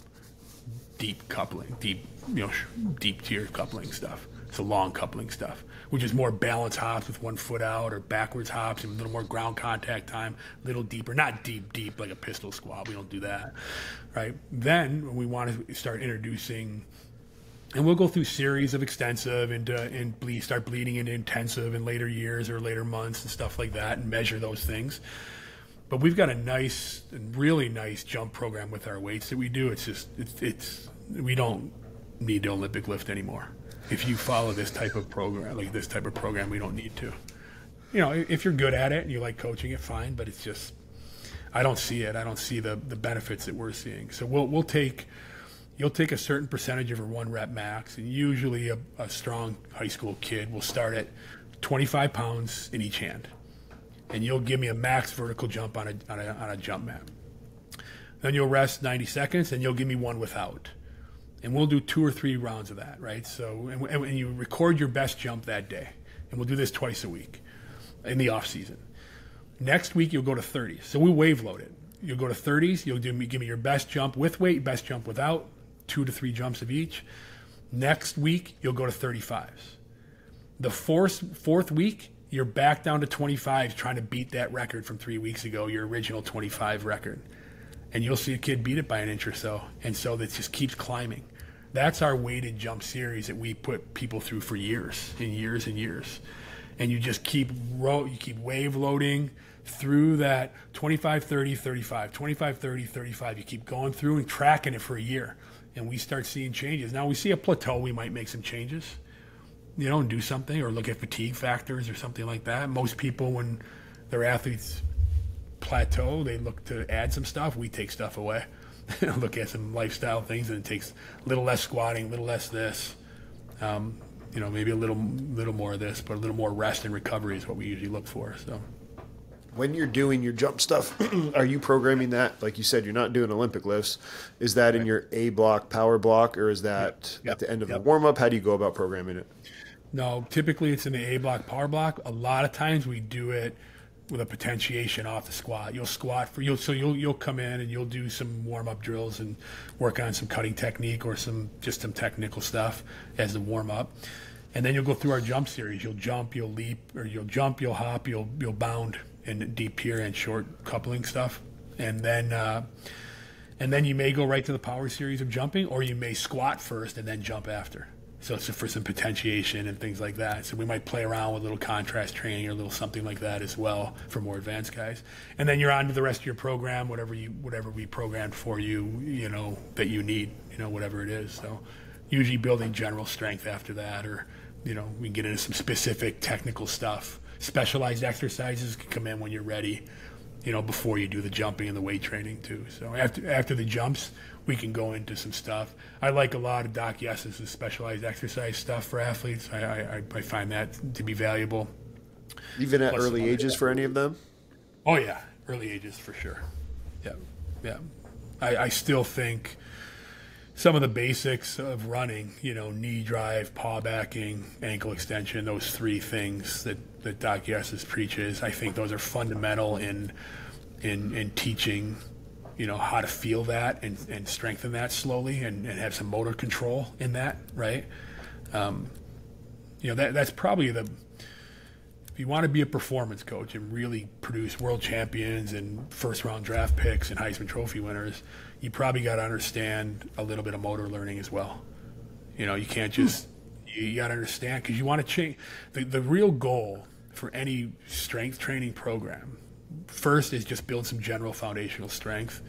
B: deep coupling, deep, you know, deep tier coupling stuff. It's the long coupling stuff, which is more balance hops with one foot out or backwards hops and a little more ground contact time, a little deeper, not deep, deep like a pistol squat. We don't do that, right? Then we want to start introducing, and we'll go through series of extensive and uh, and bleed, start bleeding into intensive in later years or later months and stuff like that, and measure those things. But we've got a nice, and really nice jump program with our weights that we do. It's just it's, it's we don't need the Olympic lift anymore if you follow this type of program, like this type of program, we don't need to. You know, if you're good at it and you like coaching it, fine. But it's just, I don't see it. I don't see the the benefits that we're seeing. So we'll we'll take, you'll take a certain percentage of a one rep max, and usually a, a strong high school kid will start at 25 pounds in each hand, and you'll give me a max vertical jump on a on a, on a jump mat. Then you'll rest 90 seconds, and you'll give me one without. And we'll do two or three rounds of that, right? So, and, and you record your best jump that day. And we'll do this twice a week in the off season. Next week, you'll go to 30. So we wave load it. You'll go to 30s. You'll give me, give me your best jump with weight, best jump without, two to three jumps of each. Next week, you'll go to 35s. The fourth, fourth week, you're back down to 25 trying to beat that record from three weeks ago, your original 25 record. And you'll see a kid beat it by an inch or so. And so that just keeps climbing. That's our weighted jump series that we put people through for years and years and years. And you just keep you keep wave loading through that 25 30 35 25 30 35 you keep going through and tracking it for a year and we start seeing changes now we see a plateau we might make some changes you know, and do something or look at fatigue factors or something like that. Most people, when their athletes plateau, they look to add some stuff. We take stuff away, *laughs* look at some lifestyle things, and it takes a little less squatting, a little less this. Um, you know, maybe a little little more of this, but a little more rest and recovery is what we usually look for. So
A: when you're doing your jump stuff, *clears throat* are you programming that? Like you said, you're not doing Olympic lifts. Is that right. in your A block, power block, or is that yep. at the end of yep. the warm up? How do you go about programming it?
B: No, typically it's in the A block, power block. A lot of times we do it with a potentiation off the squat. You'll squat for you'll so you'll you'll come in and you'll do some warm up drills and work on some cutting technique or some just some technical stuff as the warm up. And then you'll go through our jump series. You'll jump, you'll leap, or you'll jump, you'll hop, you'll you'll bound in deep pier and short coupling stuff. And then uh, and then you may go right to the power series of jumping, or you may squat first and then jump after. So it's for some potentiation and things like that. So we might play around with a little contrast training or a little something like that as well for more advanced guys. And then you're on to the rest of your program, whatever you whatever we programmed for you, you know, that you need, you know, whatever it is. So usually building general strength after that or you know, we can get into some specific technical stuff. Specialized exercises can come in when you're ready, you know, before you do the jumping and the weight training too. So after after the jumps, we can go into some stuff. I like a lot of Doc Yessis specialized exercise stuff for athletes. I, I, I find that to be valuable.
A: Even at Plus early ages for any of them?
B: Oh, yeah. Early ages for sure. Yeah. Yeah. I, I still think some of the basics of running, you know, knee drive, paw backing, ankle extension, those three things that, that Doc Yessis preaches, I think those are fundamental in in in teaching you know how to feel that and, and strengthen that slowly and, and have some motor control in that right um, you know that that's probably the if you want to be a performance coach and really produce world champions and first round draft picks and Heisman Trophy winners, you probably got to understand a little bit of motor learning as well. You know, you can't just you, got to understand because you want to change the the real goal for any strength training program first is just build some general foundational strength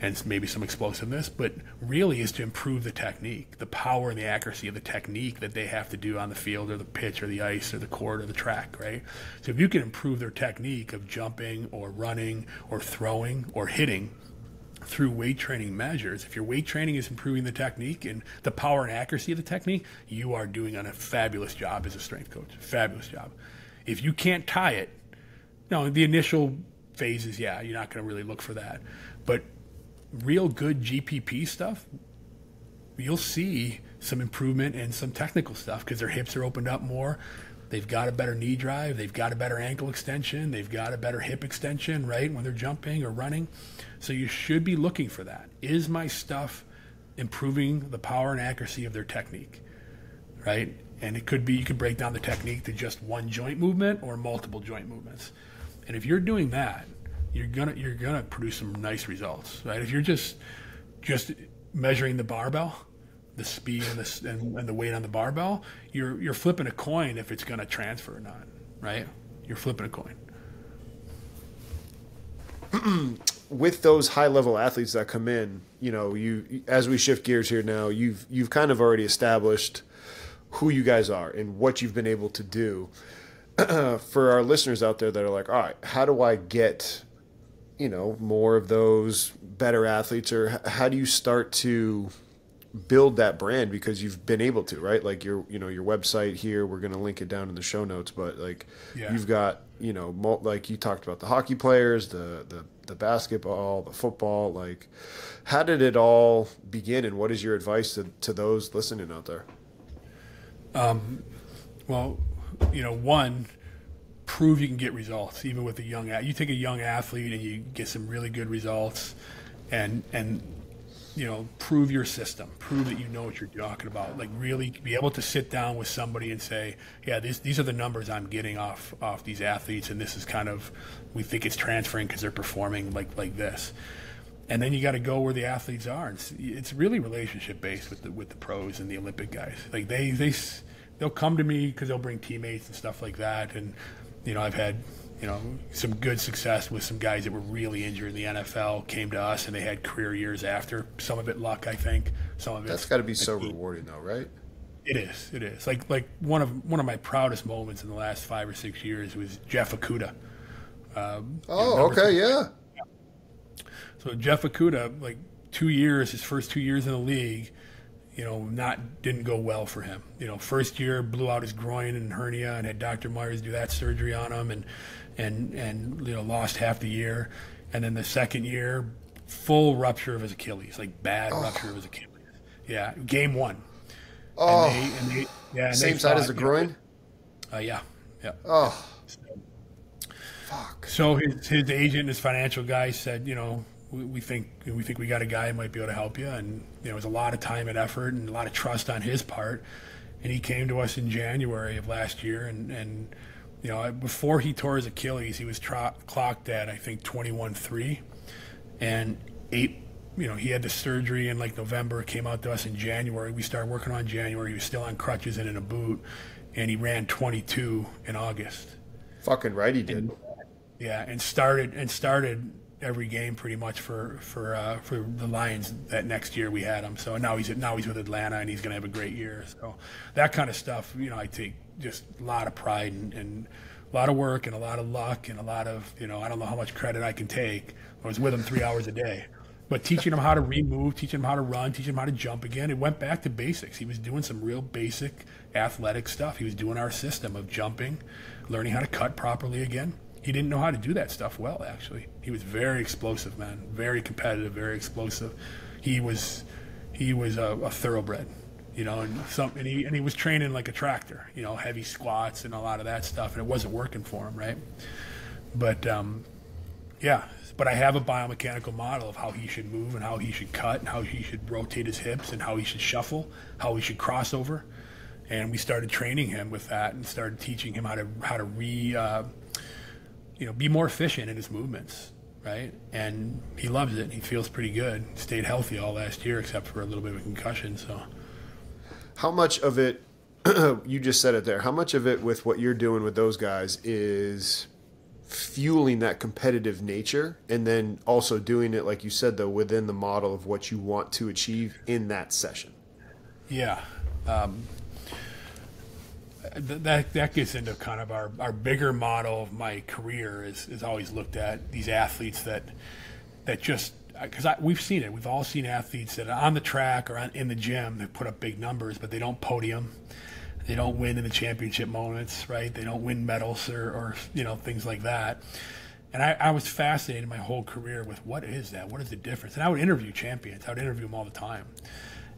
B: and maybe some explosiveness, but really is to improve the technique, the power and the accuracy of the technique that they have to do on the field or the pitch or the ice or the court or the track, right? So if you can improve their technique of jumping or running or throwing or hitting through weight training measures, if your weight training is improving the technique and the power and accuracy of the technique, you are doing a fabulous job as a strength coach. Fabulous job. If you can't tie it, no, the initial phases, yeah, you're not going to really look for that. But real good GPP stuff, you'll see some improvement and some technical stuff because their hips are opened up more. They've got a better knee drive. They've got a better ankle extension. They've got a better hip extension, right, when they're jumping or running. So you should be looking for that. Is my stuff improving the power and accuracy of their technique, right? And it could be you could break down the technique to just one joint movement or multiple joint movements. And if you're doing that, you're gonna you're gonna produce some nice results, right? If you're just just measuring the barbell, the speed and the and, and the weight on the barbell, you're you're flipping a coin if it's gonna transfer or not, right? You're flipping a coin. *clears throat*
A: With those high level athletes that come in, you know, you as we shift gears here now, you've you've kind of already established who you guys are and what you've been able to do. *clears throat* for our listeners out there that are like, all right, how do I get, you know, more of those better athletes, or how do you start to build that brand because you've been able to, right? Like your, you know, your website here, we're going to link it down in the show notes, but like yeah. you've got, you know, like you talked about the hockey players, the, the, the basketball, the football. Like, how did it all begin, and what is your advice to, to those listening out there?
B: Um, well, you know, one, prove you can get results even with a young. Athlete, you take a young athlete and you get some really good results, and and you know, prove your system, prove that you know what you're talking about. Like really be able to sit down with somebody and say, yeah, these these are the numbers I'm getting off off these athletes, and this is kind of we think it's transferring because they're performing like like this. And then you got to go where the athletes are. It's, it's really relationship based with the with the pros and the Olympic guys. Like they they they'll come to me because they'll bring teammates and stuff like that. And you know, I've had you know, some good success with some guys that were really injured in the NFL came to us and they had career years after. Some of it luck, I think. Some of it.
A: That's got to be so rewarding, though, right?
B: It is. It is. Like like one of one of my proudest moments in the last five or six years was Jeff Okudah.
A: Um, oh, okay, yeah.
B: So Jeff Okudah, like two years, his first two years in the league, you know, not didn't go well for him. You know, first year blew out his groin and hernia, and had Dr. Meyers do that surgery on him, and and and you know lost half the year, and then the second year, full rupture of his Achilles, like bad oh. rupture of his Achilles. Yeah, game one.
A: Oh, and they, and they, yeah, and same side as the groin.
B: Know, uh, yeah, yeah.
A: Oh,
B: so, fuck. So his his agent and his financial guy said, you know, we, we think we think we got a guy who might be able to help you, and you know, it was a lot of time and effort and a lot of trust on his part. And he came to us in January of last year, and and you know, before he tore his Achilles, he was tra- clocked at I think 21-3, and eight. You know, he had the surgery in like November. Came out to us in January. We started working on January. He was still on crutches and in a boot, and he ran 22 in August.
A: Fucking right, he did.
B: And, yeah, and started and started every game pretty much for for uh, for the Lions that next year we had him. So now he's now he's with Atlanta and he's going to have a great year. So that kind of stuff, you know, I take just a lot of pride and, and a lot of work and a lot of luck and a lot of you know I don't know how much credit I can take. I was with him three hours a day. But teaching him how to remove, teaching him how to run, teaching him how to jump again, it went back to basics. He was doing some real basic athletic stuff. He was doing our system of jumping, learning how to cut properly again. He didn't know how to do that stuff well, actually. He was very explosive, man. Very competitive, very explosive. He was he was a, a thoroughbred you know, and some, and he, and he was training like a tractor, you know, heavy squats and a lot of that stuff, and it wasn't working for him, right? But, um, yeah, but I have a biomechanical model of how he should move and how he should cut and how he should rotate his hips and how he should shuffle, how he should cross over, and we started training him with that and started teaching him how to how to re, uh, you know, be more efficient in his movements, right? And he loves it. He feels pretty good. Stayed healthy all last year except for a little bit of a concussion, so.
A: How much of it, *clears throat* you just said it there, how much of it with what you're doing with those guys is fueling that competitive nature and then also doing it, like you said, though, within the model of what you want to achieve in that session?
B: Yeah. Um, that that gets into kind of our, our bigger model of my career is, is always looked at these athletes that that just uh, because we've seen it. We've all seen athletes that are on the track or on, in the gym that put up big numbers, but they don't podium. They don't win in the championship moments, right? They don't win medals or, or you know things like that. And I, I, was fascinated my whole career with what is that? What is the difference? And I would interview champions. I would interview them all the time.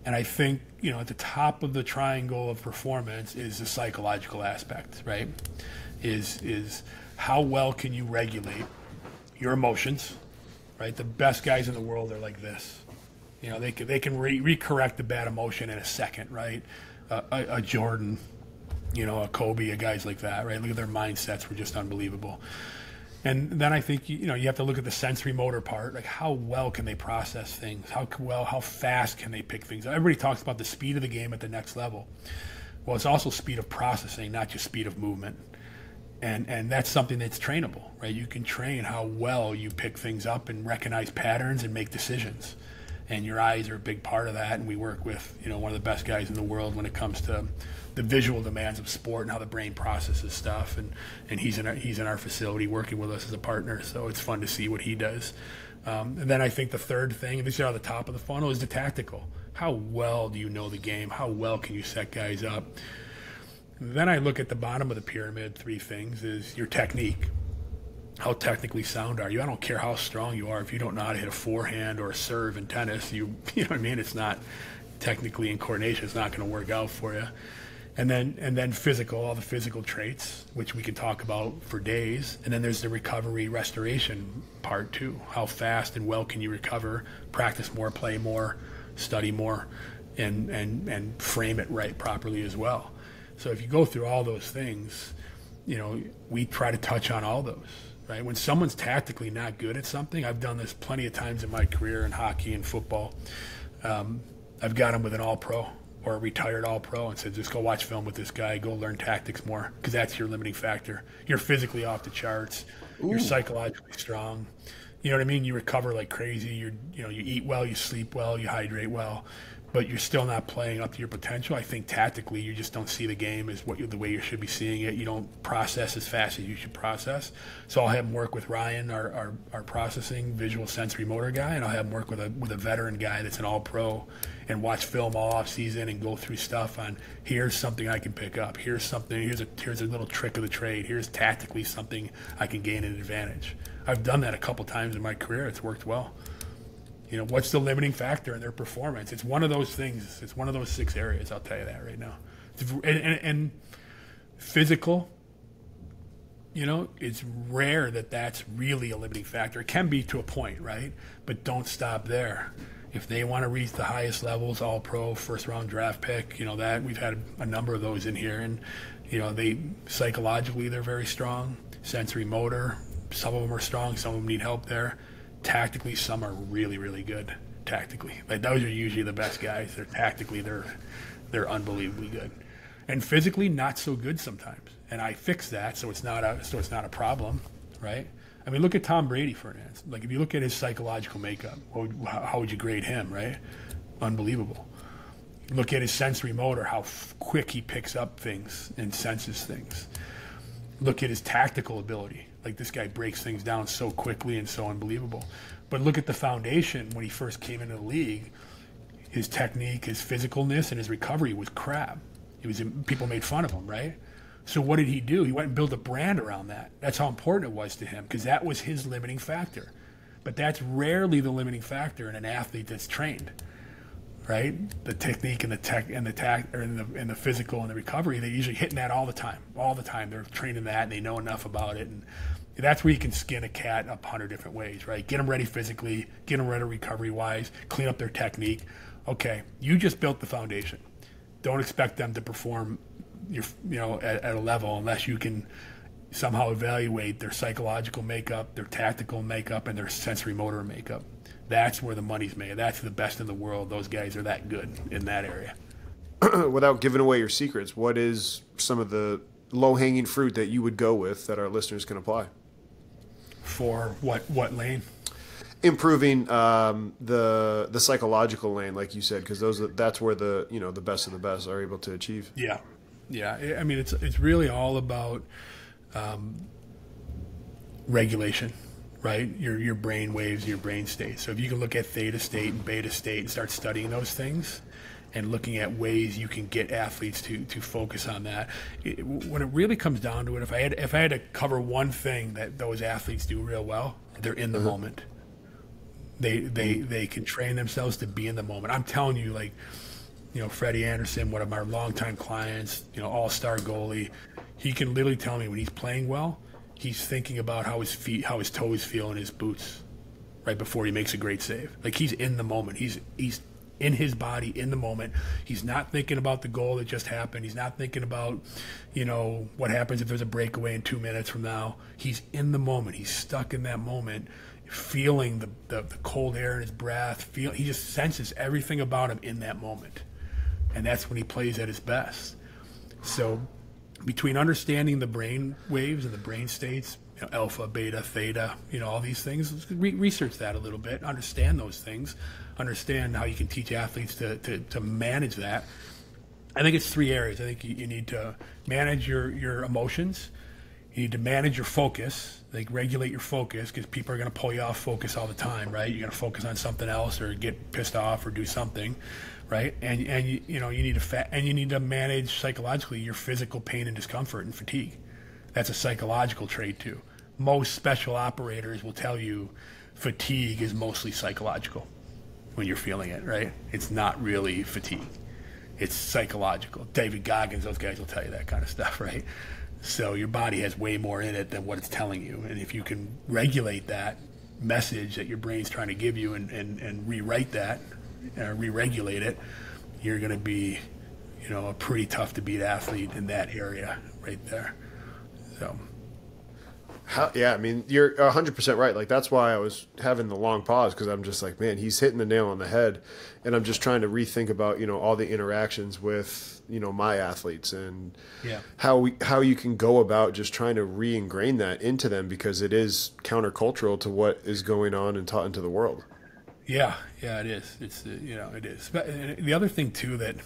B: And I think you know at the top of the triangle of performance is the psychological aspect, right? Is is how well can you regulate your emotions, right? The best guys in the world are like this. You know, they can they can re- recorrect the bad emotion in a second, right? Uh, a, a, Jordan, you know, a Kobe, a guys like that, right? Look at their mindsets were just unbelievable. And then I think you know you have to look at the sensory motor part, like how well can they process things? How well, how fast can they pick things? Everybody talks about the speed of the game at the next level. Well, it's also speed of processing, not just speed of movement and and that's something that's trainable right you can train how well you pick things up and recognize patterns and make decisions and your eyes are a big part of that and we work with you know one of the best guys in the world when it comes to the visual demands of sport and how the brain processes stuff and and he's in our, he's in our facility working with us as a partner so it's fun to see what he does um, and then I think the third thing, and this is at the top of the funnel, is the tactical. How well do you know the game? How well can you set guys up? Then I look at the bottom of the pyramid, three things is your technique. How technically sound are you? I don't care how strong you are if you don't know how to hit a forehand or a serve in tennis. You *laughs* you know what I mean? It's not technically in coordination. It's not going to work out for you. And then and then physical, all the physical traits, which we could talk about for days. And then there's the recovery restoration part too. How fast and well can you recover? Practice more, play more, study more, and and and frame it right properly as well. So if you go through all those things, you know, we try to touch on all those right? When someone's tactically not good at something, I've done this plenty of times in my career in hockey and football. Um, I've got them with an all pro or a retired all pro and said, just go watch film with this guy, go learn tactics more, because that's your limiting factor. You're physically off the charts, Ooh. you're psychologically strong. You know what I mean? You recover like crazy. You're, you know, you eat well, you sleep well, you hydrate well but you're still not playing up to your potential. I think tactically, you just don't see the game as what you, the way you should be seeing it. You don't process as fast as you should process. So I'll have him work with Ryan, our, our, our processing visual sensory motor guy, and I'll have him work with a with a veteran guy that's an all pro, and watch film all off season and go through stuff on here's something I can pick up. Here's something. Here's a here's a little trick of the trade. Here's tactically something I can gain an advantage. I've done that a couple times in my career. It's worked well. You know, what's the limiting factor in their performance? It's one of those things. It's one of those six areas. I'll tell you that right now. And, and, and physical, you know, it's rare that that's really a limiting factor. It can be to a point, right? But don't stop there. If they want to reach the highest levels, all pro, first round draft pick, you know, that we've had a number of those in here. And, you know, they psychologically, they're very strong. Sensory motor, some of them are strong, some of them need help there tactically, some are really, really good tactically. Like those are usually the best guys. They're tactically, they're they're unbelievably good, and physically not so good sometimes. And I fix that, so it's not a so it's not a problem, right? I mean, look at Tom Brady for an instance. Like if you look at his psychological makeup, how would you grade him? Right? Unbelievable. Look at his sensory motor, how f- quick he picks up things and senses things. Look at his tactical ability like this guy breaks things down so quickly and so unbelievable. But look at the foundation when he first came into the league. His technique, his physicalness, and his recovery was crap. It was people made fun of him, right? So what did he do? He went and built a brand around that. That's how important it was to him because that was his limiting factor. But that's rarely the limiting factor in an athlete that's trained right? The technique and the tech and the tack or in the and the physical and the recovery, they're usually hitting that all the time. All the time. They're training that and they know enough about it. And that's where you can skin a cat up hundred different ways, right? Get them ready physically, get them ready recovery wise, clean up their technique. Okay, you just built the foundation. Don't expect them to perform your you know at, at a level unless you can somehow evaluate their psychological makeup, their tactical makeup, and their sensory motor makeup. That's where the money's made. That's the best in the world. Those guys are that good in that area. *clears throat*
A: Without giving away your secrets, what is some of the low hanging fruit that you would go with that our listeners can apply?
B: For what what lane?
A: Improving um, the the psychological lane, like you said, because those that's where the you know the best of the best are able to achieve.
B: Yeah, yeah. I mean, it's it's really all about um, regulation right? Your your brain waves, your brain state. So if you can look at theta state and beta state and start studying those things, and looking at ways you can get athletes to to focus on that. It, when it really comes down to it, if I had if I had to cover one thing that those athletes do real well, they're in the uh-huh. moment. They they they can train themselves to be in the moment. I'm telling you, like. You know, Freddie Andersen, one of my longtime clients, you know, all star goalie, he can literally tell me when he's playing well, he's thinking about how his feet, how his toes feel in his boots, right before he makes a great save. Like he's in the moment. He's he's in his body in the moment. He's not thinking about the goal that just happened. He's not thinking about, you know, what happens if there's a breakaway in two minutes from now. He's in the moment. He's stuck in that moment, feeling the, the, the cold air in his breath. Feel he just senses everything about him in that moment, and that's when he plays at his best. So between understanding the brain waves and the brain states, you know, alpha, beta, theta, you know, all these things, re- research that a little bit, understand those things, understand how you can teach athletes to, to, to manage that. I think it's three areas. I think you, you need to manage your, your emotions. You need to manage your focus, like regulate your focus, because people are going to pull you off focus all the time, right? You're going to focus on something else or get pissed off or do something right? And and you, you know you need to fa- and you need to manage psychologically your physical pain and discomfort and fatigue. That's a psychological trait too. most special operators will tell you fatigue is mostly psychological when you're feeling it, right? It's not really fatigue. It's psychological. David Goggins, those guys will tell you that kind of stuff, *laughs* right? So your body has way more in it than what it's telling you. And if you can regulate that message that your brain's trying to give you and, and, and rewrite that, uh, re-regulate it, you're going to be, you know, a pretty tough to beat athlete in that area right there. So.
A: How, yeah, I mean, you're 100% right. Like, that's why I was having the long pause because I'm just like, man, he's hitting the nail on the head. And I'm just trying to rethink about, you know, all the interactions with, you know, my athletes and
B: yeah.
A: how we, how you can go about just trying to re ingrain that into them because it is countercultural to what is going on and taught into the world.
B: Yeah, yeah, it is. It's, uh, you know, it is. But the other thing, too, that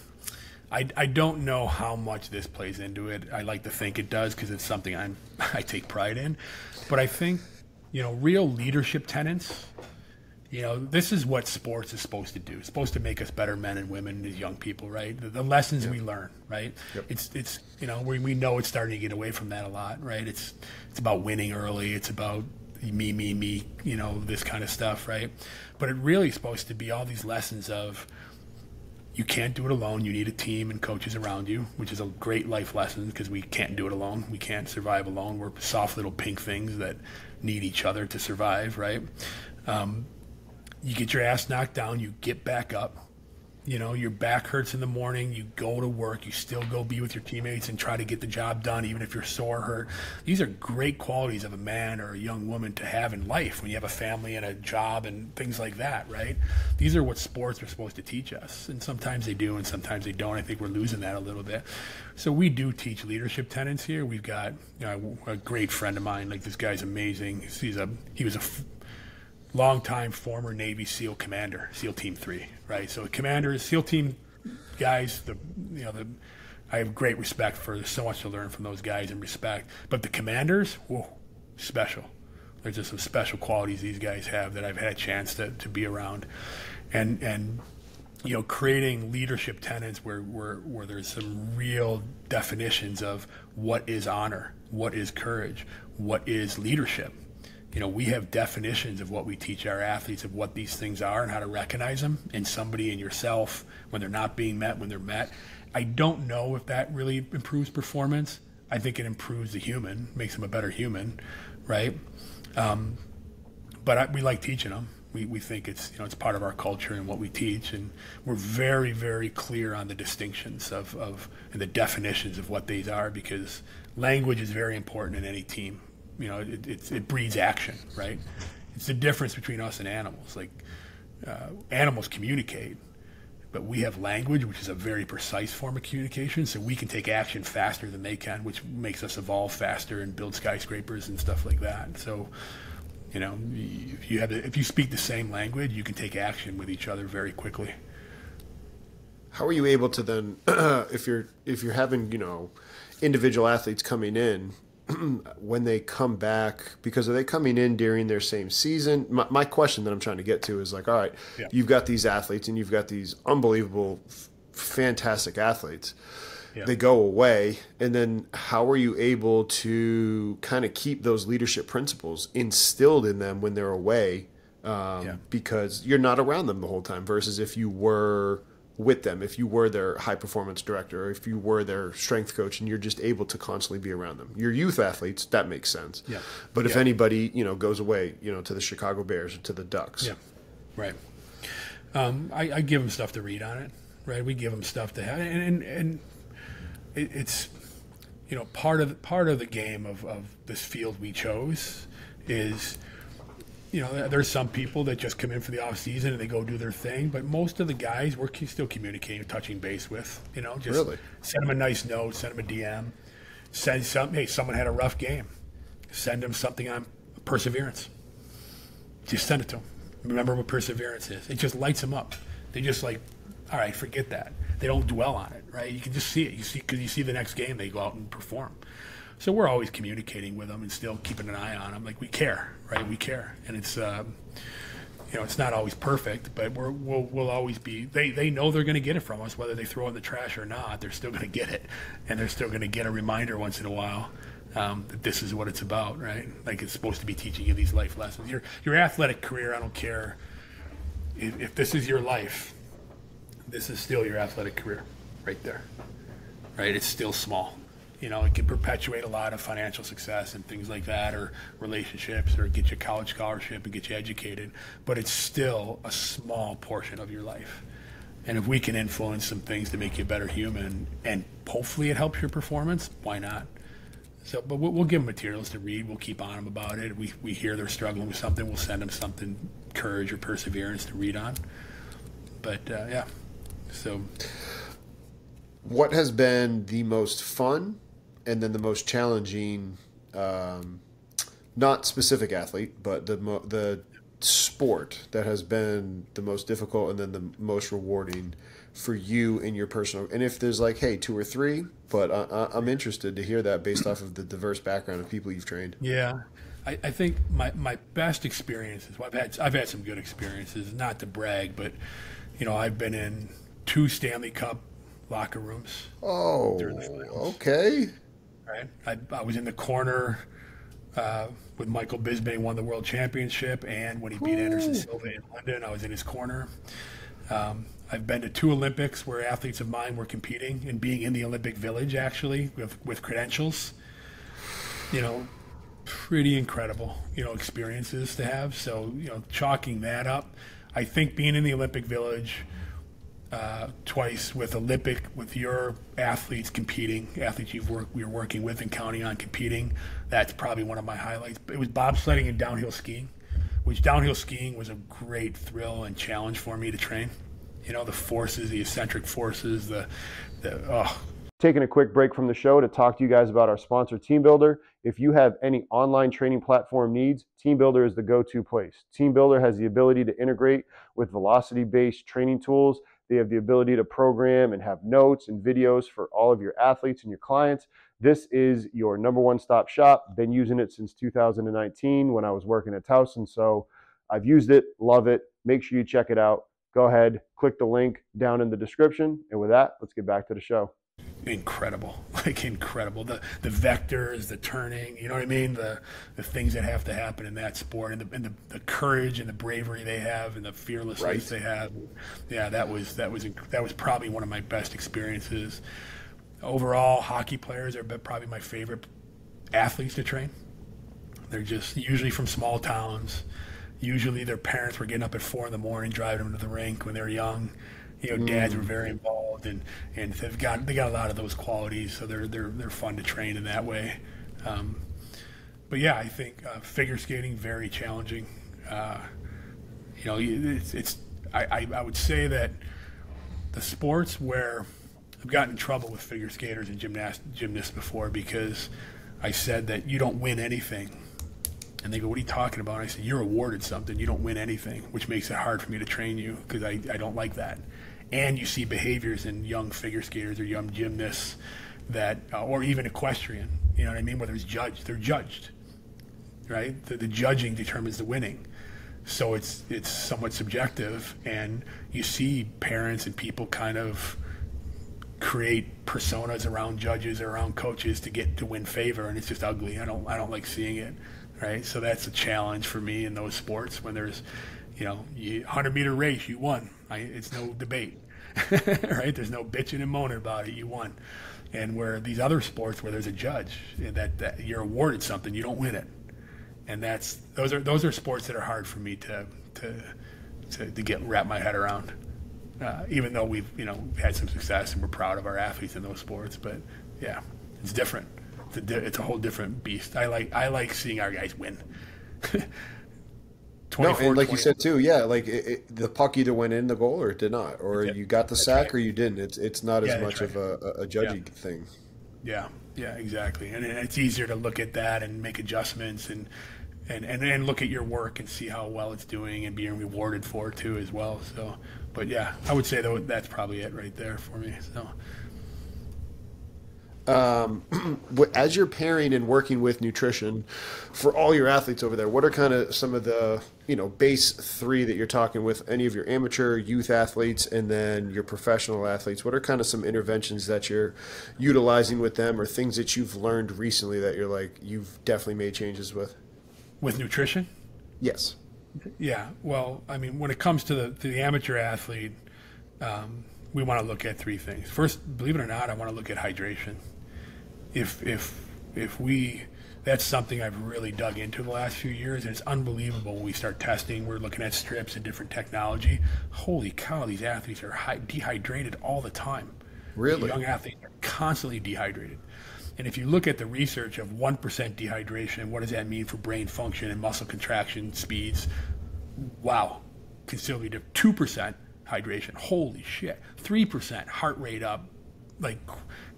B: I, I don't know how much this plays into it. I like to think it does because it's something I'm *laughs* I take pride in. But I think you know real leadership tenants. You know, this is what sports is supposed to do. It's supposed to make us better men and women as young people, right? The, the lessons we learn, right?
A: Yep.
B: It's it's you know we, we know it's starting to get away from that a lot, right? It's it's about winning early. It's about me me me, you know, this kind of stuff, right? But it really is supposed to be all these lessons of you can't do it alone. You need a team and coaches around you, which is a great life lesson because we can't do it alone. We can't survive alone. We're soft little pink things that need each other to survive, right? Um, you get your ass knocked down, you get back up, you know, your back hurts in the morning, you go to work, you still go be with your teammates and try to get the job done, even if you're sore hurt. These are great qualities of a man or a young woman to have in life when you have a family and a job and things like that, right? These are what sports are supposed to teach us. And sometimes they do and sometimes they don't. I think we're losing that a little bit. So we do teach leadership tenets here. We've got you know, a great friend of mine, like this guy's amazing. He's a, he was a, longtime former Navy SEAL commander, SEAL Team Three, right? So commanders, SEAL Team guys, the you know the I have great respect for. There's so much to learn from those guys and respect. But the commanders, whoa, special. There's just some special qualities these guys have that I've had a chance to, to be around, and and you know creating leadership tenets where, where where there's some real definitions of what is honor, what is courage, what is leadership you know, we have definitions of what we teach our athletes of what these things are and how to recognize them in somebody and yourself when they're not being met, when they're met. I don't know if that really improves performance. I think it improves the human, makes them a better human, right? Um, but I, we like teaching them. We, we think it's you know it's part of our culture and what we teach, and we're very very clear on the distinctions of, of and the definitions of what these are because language is very important in any team you know, it, it, breeds action, right? It's the difference between us and animals. Like uh, animals communicate, but we have language, which is a very precise form of communication, so we can take action faster than they can, which makes us evolve faster and build skyscrapers and stuff like that. So, you know, if you have if you speak the same language, you can take action with each other very quickly.
A: How are you able to then, *clears throat* if you're if you're having you know individual athletes coming in, *clears throat* when they come back because are they coming in during their same season my, my question that i'm trying to get to is like all right yeah. you've got these athletes and you've got these unbelievable f- fantastic athletes yeah. they go away and then how are you able to kind of keep those leadership principles instilled in them when they're away um, yeah. because you're not around them the whole time versus if you were with them if you were their high performance director or if you were their strength coach and you're just able to constantly be around them. Your youth athletes that makes sense.
B: Yeah.
A: But if
B: yeah.
A: anybody you know goes away you know to the chicago bears or to the ducks.
B: Yeah. Right. Um, I, I, give them stuff to read on it right? We give them stuff to have and and, and it, it's you know part of part of the game of, of this field we chose is you know, there's some people that just come in for the off season and they go do their thing, but most of the guys we're still communicating, touching base with. You know, just
A: really?
B: send them a nice note, send them a DM, send some. Hey, someone had a rough game. Send them something on perseverance. Just send it to them. Remember what perseverance is. It just lights them up. They just like, all right, forget that. They don't dwell on it, right? You can just see it. You see because you see the next game they go out and perform. So we're always communicating with them and still keeping an eye on them. Like we care, right? We care, and it's uh, you know it's not always perfect, but we're, we'll we'll always be. They they know they're going to get it from us, whether they throw in the trash or not. They're still going to get it, and they're still going to get a reminder once in a while. um, that this is what it's about, right? Like it's supposed to be teaching you these life lessons. Your your athletic career, I don't care if, if this is your life, this is still your athletic career, right there, right? It's still small. You know, it can perpetuate a lot of financial success and things like that, or relationships, or get you a college scholarship and get you educated. But it's still a small portion of your life. And if we can influence some things to make you a better human, and hopefully it helps your performance, why not? So, but we'll, give them materials to read. We'll keep on them about it. We, we hear they're struggling with something. We'll send them something, courage or perseverance to read on. But uh, yeah, so.
A: What has been the most fun and then the most challenging, um, not specific athlete, but the the sport that has been the most difficult and then the most rewarding for you in your personal and if there's like hey two or three but I, am interested to hear that based off of the diverse background of people you've trained.
B: Yeah. I, I think my, my best experiences well, I've had I've had some good experiences not to brag but you know I've been in two Stanley Cup locker rooms.
A: Oh okay
B: right I, I was in the corner uh, with Michael Bisping won the world championship, and when he beat Ooh. Anderson Silva in London, I was in his corner. Um, I've been to two Olympics where athletes of mine were competing and being in the Olympic Village actually with, with credentials. You know, pretty incredible, you know, experiences to have. So, you know, chalking that up, I think being in the Olympic Village uh, twice with Olympic, with your athletes competing, athletes you've worked, are working with and counting on competing. That's probably one of my highlights. It was bobsledding and downhill skiing, which downhill skiing was a great thrill and challenge for me to train. You know, the forces, the eccentric forces, the, the oh.
A: Taking a quick break from the show to talk to you guys about our sponsor, TeamBuildr. If you have any online training platform needs, TeamBuildr is the go to place. TeamBuildr has the ability to integrate with velocity based training tools they have the ability to program and have notes and videos for all of your athletes and your clients. This is your number one stop shop. Been using it since 2019 when I was working at Towson. So I've used it, love it. Make sure you check it out. Go ahead, click the link down in the description. And with that, let's get back to the show
B: incredible, *laughs* like incredible. The the vectors, the turning, you know what I mean? The the things that have to happen in that sport, and the and the, the courage and the bravery they have, and the fearlessness right. they have. Yeah, that was that was that was probably one of my best experiences. Overall, hockey players are probably my favorite athletes to train. They're just usually from small towns. Usually, their parents were getting up at four in the morning, driving them to the rink when they were young you know, dads were mm. very involved, and, and they've got they got a lot of those qualities, so they're they're they're fun to train in that way. Um, but yeah, I think uh, figure skating very challenging. Uh, you know, it's, it's I, I, I would say that the sports where I've gotten in trouble with figure skaters and gymnast gymnasts before because I said that you don't win anything. And they go, What are you talking about? And I said, You're awarded something. You don't win anything, which makes it hard for me to train you because I, I don't like that and you see behaviors in young figure skaters or young gymnasts that, uh, or even equestrian, you know what I mean, where there's judged, they're judged, right? The, the judging determines the winning. So it's it's somewhat subjective, and you see parents and people kind of create personas around judges or around coaches to get to win favor, and it's just ugly. I don't I don't like seeing it, right? So that's a challenge for me in those sports when there's, you know, 100 meter race, you won. I, it's no debate. *laughs* right? There's no bitching and moaning about it. You won. And where these other sports where there's a judge that, that you're awarded something, you don't win it. And that's those are those are sports that are hard for me to to to, to get wrap my head around. Uh, even though we've you know had some success and we're proud of our athletes in those sports, but yeah, it's different. It's a, it's a whole different beast. I like I like seeing our guys win. *laughs*
A: no, and like you said too, yeah, like it, it, the puck either went in the goal or it did not, or you got the sack right. or you didn't. It's it's not yeah, as much right. of a, a judgy yeah. thing.
B: Yeah, yeah, exactly. And it's easier to look at that and make adjustments and, and and and look at your work and see how well it's doing and being rewarded for it too as well. So, but yeah, I would say though that's probably it right there for me. So.
A: Um, *clears throat* as you're pairing and working with nutrition for all your athletes over there, what are kind of some of the you know base three that you're talking with any of your amateur youth athletes and then your professional athletes? What are kind of some interventions that you're utilizing with them, or things that you've learned recently that you're like you've definitely made changes with?
B: With nutrition?
A: Yes.
B: Yeah. Well, I mean, when it comes to the to the amateur athlete. Um, we want to look at three things. First, believe it or not, I want to look at hydration if if if we that's something I've really dug into the last few years. And it's unbelievable when we start testing. We're looking at strips and different technology. Holy cow, these athletes are high, dehydrated all the time.
A: Really?
B: Young athletes are constantly dehydrated. And if you look at the research of 1% dehydration, what does that mean for brain function and muscle contraction speeds? Wow, considerably different. 2% hydration. Holy shit. 3% heart rate up, like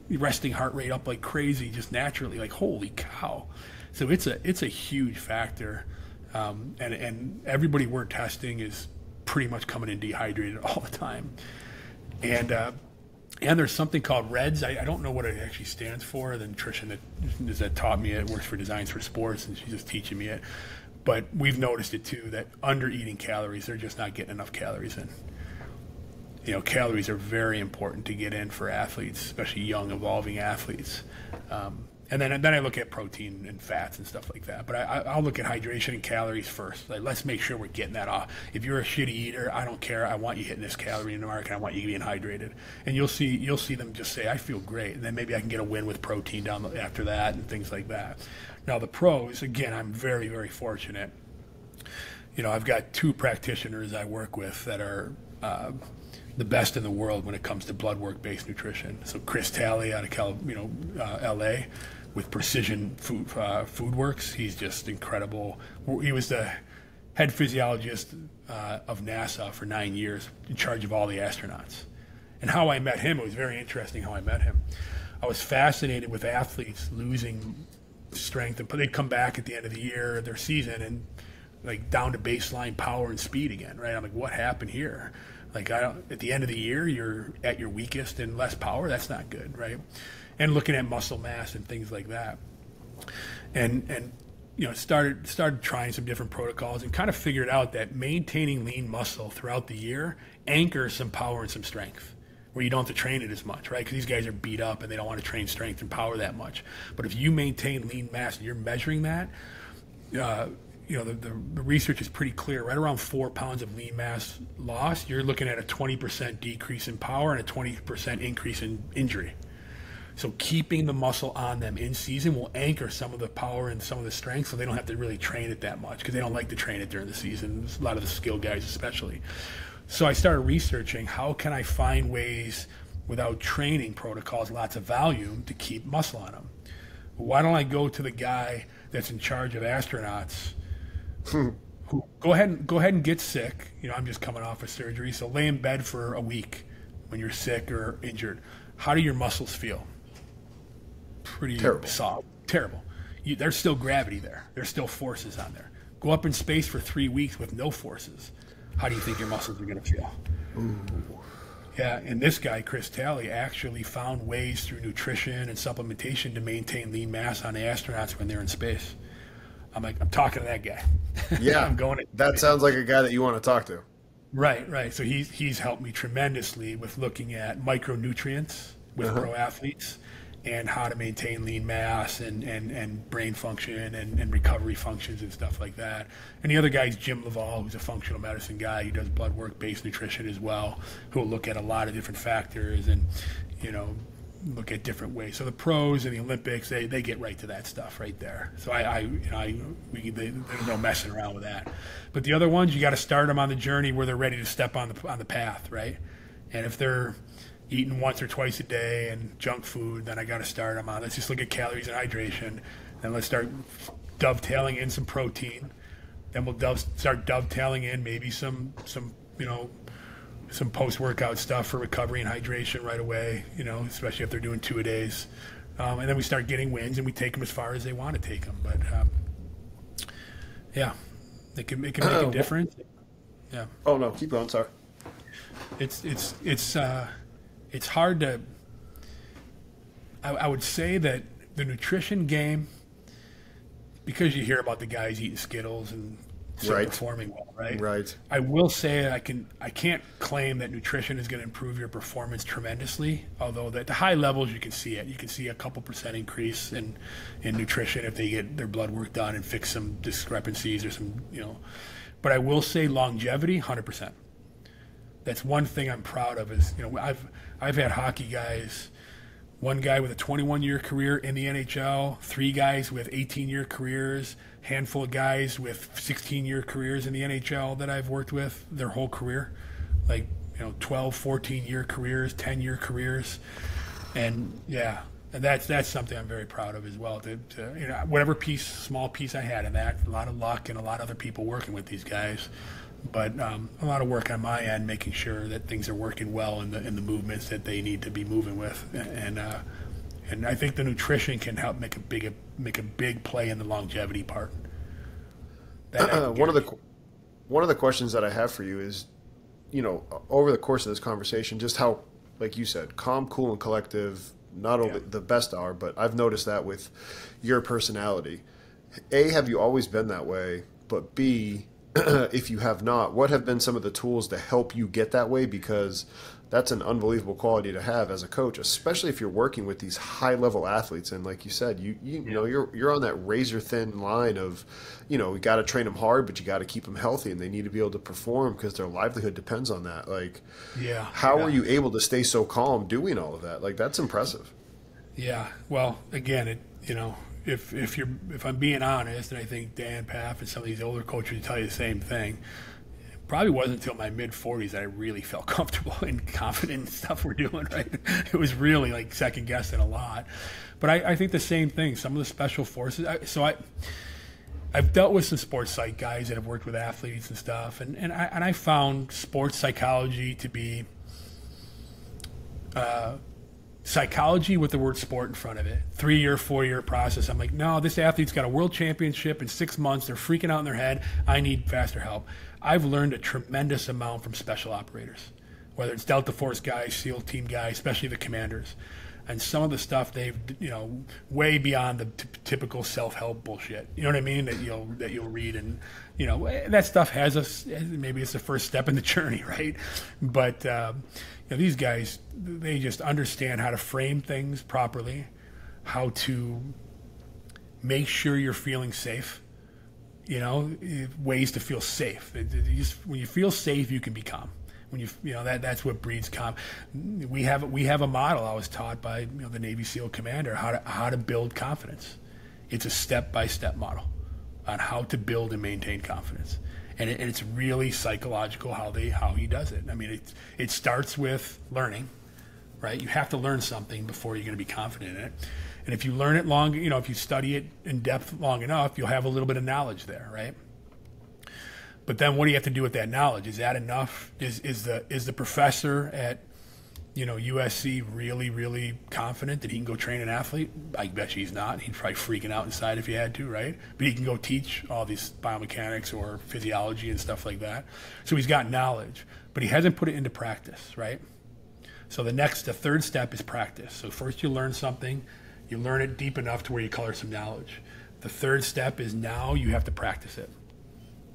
B: resting heart rate up like crazy just naturally like holy cow so it's a it's a huge factor um, and and everybody we're testing is pretty much coming in dehydrated *laughs* all the time and uh, and there's something called REDS. I, I, don't know what it actually stands for. The nutrition that that taught me it works for Designs for Sports, and she's just teaching me it. But we've noticed it too that under eating calories, they're just not getting enough calories in you know, calories are very important to get in for athletes, especially young, evolving athletes. Um, and then, then I look at protein and fats and stuff like that. But I, will look at hydration and calories first. Like, let's make sure we're getting that off. If you're a shitty eater, I don't care. I want you hitting this calorie in the mark, and I want you being hydrated. And you'll see, you'll see them just say, "I feel great," and then maybe I can get a win with protein down the, after that and things like that. Now the pros, again, I'm very, very fortunate. You know, I've got two practitioners I work with that are. Uh, the best in the world when it comes to blood work based nutrition. So Chris Talley out of Cal, you know, uh, L.A. with Precision Food uh, Food Works, he's just incredible. He was the head physiologist uh, of NASA for nine years, in charge of all the astronauts. And how I met him, it was very interesting how I met him. I was fascinated with athletes losing strength, and but they'd come back at the end of the year, their season, and like down to baseline power and speed again, right? I'm like, what happened here? Like I don't, at the end of the year, you're at your weakest and less power. That's not good, right? And looking at muscle mass and things like that, and and you know started started trying some different protocols and kind of figured out that maintaining lean muscle throughout the year anchors some power and some strength where you don't have to train it as much, right? Because these guys are beat up and they don't want to train strength and power that much. But if you maintain lean mass and you're measuring that, uh, you know, the, the, the, research is pretty clear. Right around four pounds of lean mass loss, you're looking at a 20% decrease in power and a 20% increase in injury. So keeping the muscle on them in season will anchor some of the power and some of the strength, so they don't have to really train it that much because they don't like to train it during the season. A lot of the skill guys, especially. So I started researching how can I find ways without training protocols, lots of volume to keep muscle on them. Why don't I go to the guy that's in charge of astronauts? Go ahead and go ahead and get sick. You know, I'm just coming off a of surgery, so lay in bed for a week when you're sick or injured. How do your muscles feel? Pretty
A: terrible.
B: soft. Terrible. You, there's still gravity there. There's still forces on there. Go up in space for three weeks with no forces. How do you think your muscles are going to feel? Ooh. Yeah, and this guy, Chris Talley, actually found ways through nutrition and supplementation to maintain lean mass on the astronauts when they're in space. I'm like, I'm talking to that guy. *laughs*
A: Yeah, I'm going. To, that *laughs* sounds like a guy that you want to talk to.
B: Right, right. So he's he's helped me tremendously with looking at micronutrients with uh-huh. pro athletes and how to maintain lean mass and, and, and brain function and, and recovery functions and stuff like that. And the other guy is Jim LaValle, who's a functional medicine guy. He does blood work based nutrition as well, who will look at a lot of different factors and, you know, look at different ways. So the pros and the Olympics, they, they get right to that stuff right there. So I, I you know, I, we, they, there's no messing around with that. But the other ones, you got to start them on the journey where they're ready to step on the on the path, right? And if they're eating once or twice a day and junk food, then I got to start them on. Let's just look at calories and hydration, and let's start dovetailing in some protein. Then we'll dove, start dovetailing in maybe some some you know some post workout stuff for recovery and hydration right away, you know, especially if they're doing two a days. Um, and then we start getting wins and we take them as far as they want to take them. But um, yeah, it can, it can make a difference. Yeah.
A: Oh no, keep going. Sorry.
B: It's it's it's uh, it's hard to. I, I would say that the nutrition game, because you hear about the guys eating Skittles and still
A: Right.
B: performing well, right?
A: Right.
B: I will say I can I can't claim that nutrition is going to improve your performance tremendously. Although at the high levels you can see it. You can see a couple percent increase in in nutrition if they get their blood work done and fix some discrepancies or some you know. But I will say longevity, hundred percent. That's one thing I'm proud of. Is you know I've I've had hockey guys. One guy with a 21 year career in the NHL, three guys with 18 year careers, handful of guys with 16 year careers in the NHL that I've worked with their whole career. Like, you know, 12, 14 year careers, 10 year careers. And yeah, and that's that's something I'm very proud of as well. To, to you know, whatever piece, small piece I had in that, a lot of luck and a lot of other people working with these guys, but um, a lot of work on my end, making sure that things are working well in the in the movements that they need to be moving with, and uh, and I think the nutrition can help make a big make a big play in the longevity part. That *clears throat*
A: one of the one of the questions that I have for you is, you know, over the course of this conversation, just how, like you said, calm, cool, and collective. Not only
B: Yeah.
A: the best are, but I've noticed that with your personality. A, have you always been that way? But B, *clears throat* if you have not, what have been some of the tools to help you get that way? Because that's an unbelievable quality to have as a coach, especially if you're working with these high level athletes. And like you said, you you, you know you're you're on that razor thin line of, you know, you got to train them hard, but you got to keep them healthy, and they need to be able to perform because their livelihood depends on that. Like,
B: Yeah.
A: how
B: yeah.
A: are you able to stay so calm doing all of that? Like, that's impressive.
B: Yeah. Well, again, it you know, if if you're if I'm being honest, and I think Dan Pfaff and some of these older coaches tell you the same thing. Probably wasn't until my mid 40s that I really felt *laughs* comfortable and confident in stuff we're doing. Right? *laughs* It was really like second guessing a lot. But I, I think the same thing. Some of the special forces. I, so I. I've dealt with some sports psych guys that have worked with athletes and stuff, and, and I and I found sports psychology to be uh, psychology with the word sport in front of it. Three year, four year process. I'm like, no, this athlete's got a world championship in six months. They're freaking out in their head. I need faster help. I've learned a tremendous amount from special operators, whether it's Delta Force guys, SEAL team guys, especially the commanders. And some of the stuff they've, you know, way beyond the t- typical self-help bullshit. You know what I mean? That you'll that you'll read, and you know that stuff has us. Maybe it's the first step in the *laughs* journey, right? But um, you know, these guys, they just understand how to frame things properly, how to make sure you're feeling safe. You know, ways to feel safe. Just- when you feel safe, you can be calm. When you, you know, that that's what breeds calm. We have we have a model. I was taught by you know, the Navy SEAL commander how to how to build confidence. It's a step by step model on how to build and maintain confidence, and, it, and it's really psychological how they how he does it. I mean, it it starts with learning, right? You have to learn something before you're going to be confident in it. And if you learn it long, you know, if you study it in depth long enough, you'll have a little bit of knowledge there, right? But then what do you have to do with that knowledge? Is that enough? Is is the is the professor at you know USC really really confident that he can go train an athlete? I bet he's not. He'd probably freaking out inside if he had to, right? But he can go teach all these biomechanics or physiology and stuff like that. So he's got knowledge, but he hasn't put it into practice, right? So the next, the third step is practice. So first you learn something, you learn it deep enough to where you color some knowledge. The third step is now you have to practice it,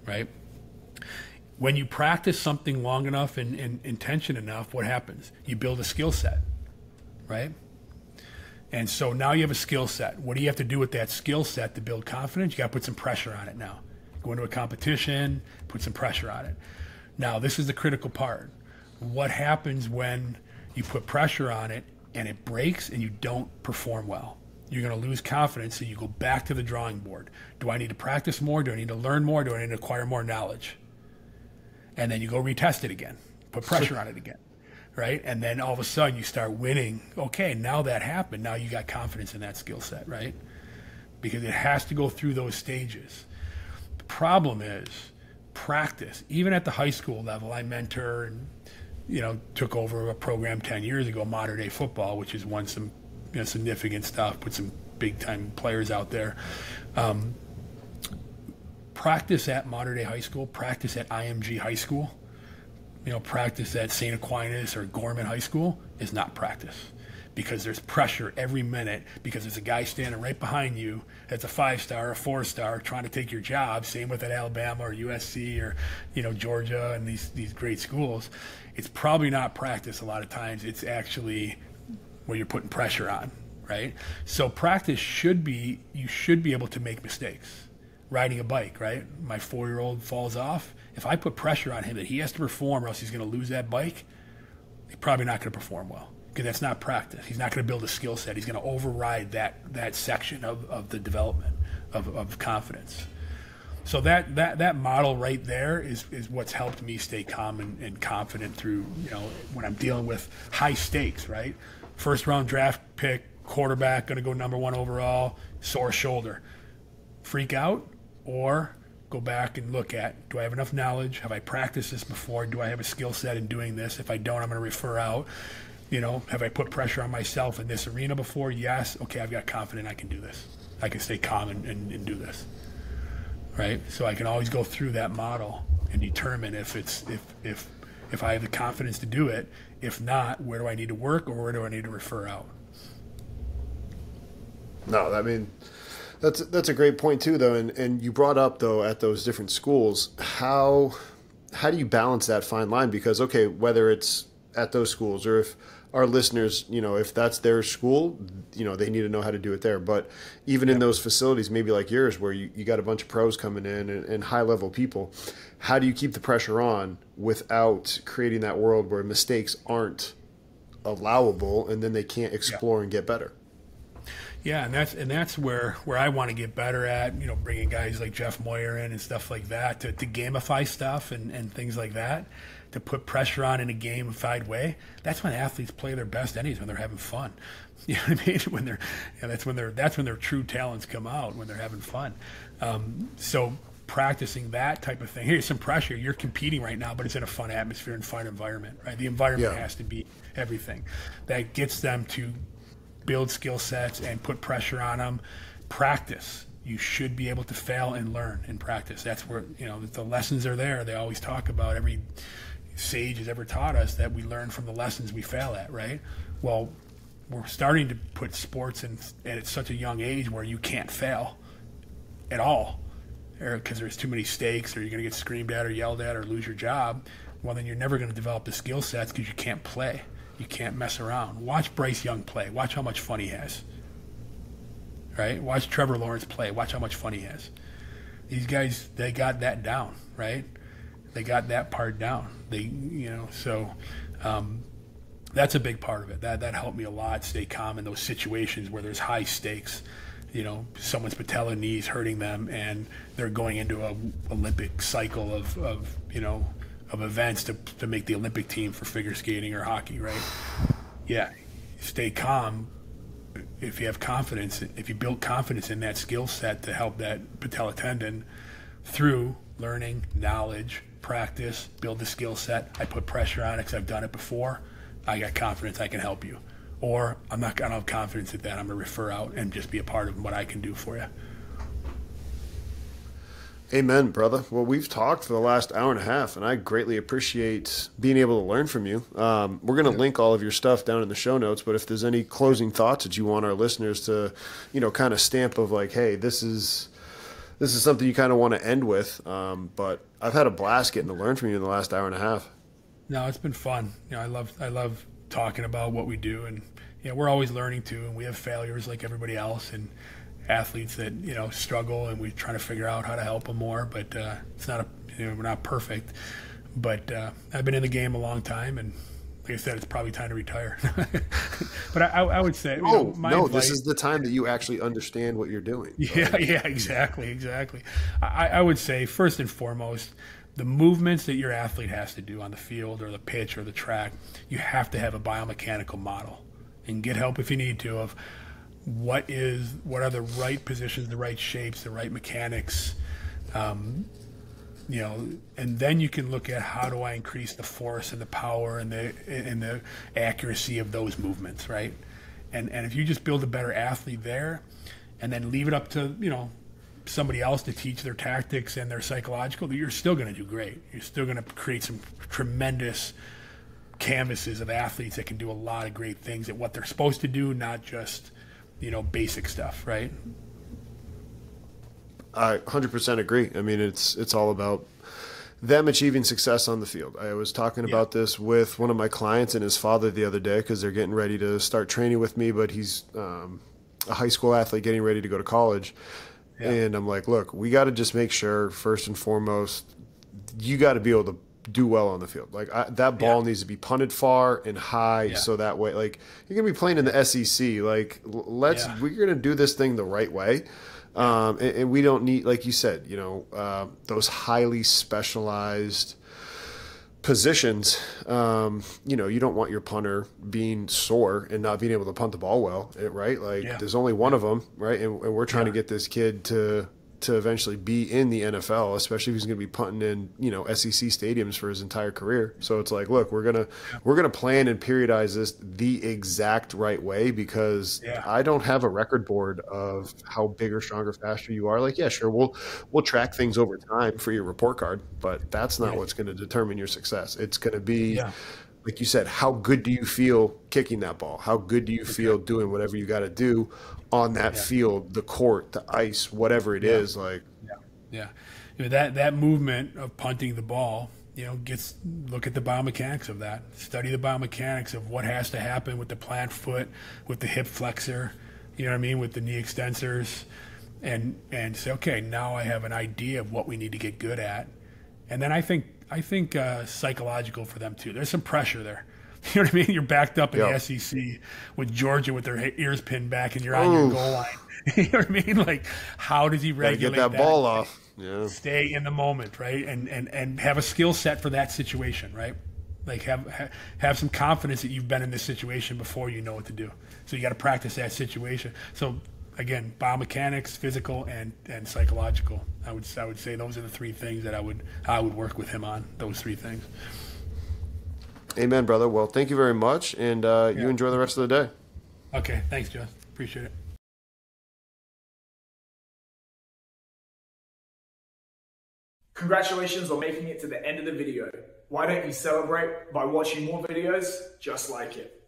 B: right? When you practice something long enough and, and intention enough, what happens? You build a skill set, right? And so now you have a skill set. What do you have to do with that skill set to build confidence? You got to put some pressure on it now. Go into a competition, put some pressure on it. Now, this is the critical part. What happens when you put pressure on it and it breaks and you don't perform well? You're going to lose confidence, so you go back to the drawing board. Do I need to practice more? Do I need to learn more? Do I need to acquire more knowledge? And then you go retest it again, put pressure on it again right? And then all of a sudden you start winning. Okay, now that happened. Now you got confidence in that skill set, right? Because it has to go through those stages. The problem is practice. Even at the high school level, I mentor and you know took over a program ten years ago, Mater Dei Football, which has won some you know, significant stuff, put some big time players out there. Um, practice at Mater Dei High School. Practice at IMG High School you know, practice at St. Aquinas or Gorman High School is not practice because there's pressure every minute because there's a guy standing right behind you that's a five star, a four star, trying to take your job. Same with at Alabama or USC or you know Georgia and these these great schools. It's probably not practice a lot of times. It's actually where you're putting pressure on, right? So practice should be you should be able to make mistakes. Riding a bike, right? My four year old falls off. If I put pressure on him that he has to perform or else he's going to lose that bike, he's probably not going to perform well because that's not practice. He's not going to build a skill set. He's going to override that that section of, of the development of, of confidence. So that, that that model right there is, is what's helped me stay calm and, and confident through you know when I'm dealing with high stakes, right? First round draft pick, quarterback, going to go number one overall, sore shoulder. Freak out or go back and look at do I have enough knowledge? Have I practiced this before? Do I have a skill set in doing this? If I don't, I'm going to refer out. You know, have I put pressure on myself in this arena before? Yes. Okay, I've got confidence I can do this. I can stay calm and, and, and do this. Right? So I can always go through that model and determine if it's if if if I have the confidence to do it. If not, where do I need to work or where do I need to refer out?
A: No, I mean that's that's a great point too, though. And and you brought up though at those different schools how how do you balance that fine line? Because okay, whether it's at those schools or if our listeners, you know, if that's their school, you know, they need to know how to do it there. But even yep. in those facilities, maybe like yours, where you, you got a bunch of pros coming in and, and high level people, how do you keep the pressure on without creating that world where mistakes aren't allowable and then they can't explore yep. and get better?
B: Yeah, and that's and that's where where I want to get better at. You know, bringing guys like Jeff Moyer in and stuff like that to, to gamify stuff and, and things like that, to put pressure on in a gamified way. That's when athletes play their best innings when they're having fun. *laughs* You know what I mean? When they're yeah, that's when they're that's when their true talents come out when they're having fun. Um, so practicing that type of thing. Here's some pressure. You're competing right now, but it's in a fun atmosphere and fun environment, right? The environment yeah. has to be everything. That gets them to build skill sets and put pressure on them. Practice. You should be able to fail and learn in practice. That's where you know the lessons are there. They always talk about every sage has ever taught us that we learn from the lessons we fail at. Right. Well, we're starting to put sports in at such a young age where you can't fail at all er, because there's too many stakes or you're going to get screamed at or yelled at or lose your job well then you're never going to develop the skill sets because you can't play you can't mess around. Watch Bryce Young play. Watch how much fun he has. Right? Watch Trevor Lawrence play. Watch how much fun he has. These guys, they got that down, right? They got that part down. They, you know, so um, that's a big part of it. That that helped me a lot. Stay calm in those situations where there's high stakes. You know, someone's patella knees hurting them, and they're going into a Olympic cycle of, of you know of events to, to make the Olympic team for figure skating or hockey, right? Yeah, stay calm. If you have confidence, if you build confidence in that skill set to help that patella tendon through learning, knowledge, practice, build the skill set. I put pressure on it because I've done it before. I got confidence I can help you. Or I'm not going to have confidence at that. I'm going to refer out and just be a part of what I can do for you.
A: Amen, brother. Well, we've talked for the last hour and a half, and I greatly appreciate being able to learn from you. Um, we're going to link all of your stuff down in the show notes, but if there's any closing thoughts that you want our listeners to, you know, kind of stamp of like, hey, this is this is something you kind of want to end with. Um, but I've had a blast getting to learn from you in the last hour and a half.
B: No, it's been fun. You know, I love I love talking about what we do, and you know, we're always learning too, and we have failures like everybody else, and athletes that you know struggle, and we're trying to figure out how to help them more. But uh, it's not a you know we're not perfect. But uh, I've been in the game a long time, and like I said, it's probably time to retire. *laughs* but I, I, would say,
A: oh know, no, advice, this is the time that you actually understand what you're doing. *laughs*
B: Yeah, yeah, exactly, exactly. I, I would say first and foremost, the movements that your athlete has to do on the field or the pitch or the track, you have to have a biomechanical model and get help if you need to of what is what are the right positions, the right shapes, the right mechanics, um, you know, and then you can look at how do I increase the force and the power and the and the accuracy of those movements, right? And and if you just build a better athlete there, and then leave it up to you know somebody else to teach their tactics and their psychological, you're still going to do great. You're still going to create some tremendous canvases of athletes that can do a lot of great things at what they're supposed to do, not just you know basic stuff, right?
A: I 100% agree. I mean, it's it's all about them achieving success on the field. I was talking yeah. about this with one of my clients and his father the other day because they're getting ready to start training with me, but he's um, a high school athlete getting ready to go to college. Yeah. And I'm like, look, we got to just make sure, first and foremost, you got to be able to do well on the field. Like I, that ball yeah. needs to be punted far and high, yeah. so that way, like you're gonna be playing in the SEC. Like let's yeah. we're gonna do this thing the right way. Um, and, and, we don't need, like you said, you know, uh, those highly specialized positions. Um, you know, you don't want your punter being sore and not being able to punt the ball well, right? Like, there's only one of them, right? And, and we're trying to get this kid to to eventually be in the NFL, especially if he's going to be punting in you know SEC stadiums for his entire career. So it's like, look, we're gonna we're gonna plan and periodize this the exact right way because yeah. I don't have a record board of how big or stronger, faster you are. Like, yeah, sure, we'll we'll track things over time for your report card, but that's not yeah. what's going to determine your success. It's going to be. Yeah like you said, how good do you feel kicking that ball? How good do you feel doing whatever you got to do on that yeah. field, the court, the ice, whatever it yeah. is, Like,
B: yeah, yeah, you know, that that movement of punting the ball, you know, gets look at the biomechanics of that. Study the biomechanics of what has to happen with the plant foot, with the hip flexor, you know what I mean, with the knee extensors, and and say, okay, now I have an idea of what we need to get good at, and then I think I think uh, psychological for them too. There's some pressure there. *laughs* You know what I mean? You're backed up in yep. the SEC with Georgia with their ears pinned back, and you're on your goal line. *laughs* you know what I mean? Like, how does he regulate
A: get that, that ball off? Yeah.
B: Stay in the moment, right? And and and have a skill set for that situation, right? Like have have some confidence that you've been in this situation before. You know what to do. So you got to practice that situation. So again, biomechanics, physical, and and psychological. I would I would say those are the three things that I would I would work with him on. Those three things.
A: Amen, brother. Well, thank you very much, and uh, yeah. you enjoy the rest of the day.
B: Okay, thanks, Joe. Appreciate it.
C: Congratulations on making it to the end of the video. Why don't you celebrate by watching more videos just like it?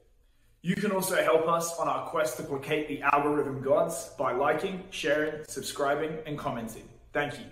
C: You can also help us on our quest to placate the algorithm gods by liking, sharing, subscribing, and commenting. Thank you.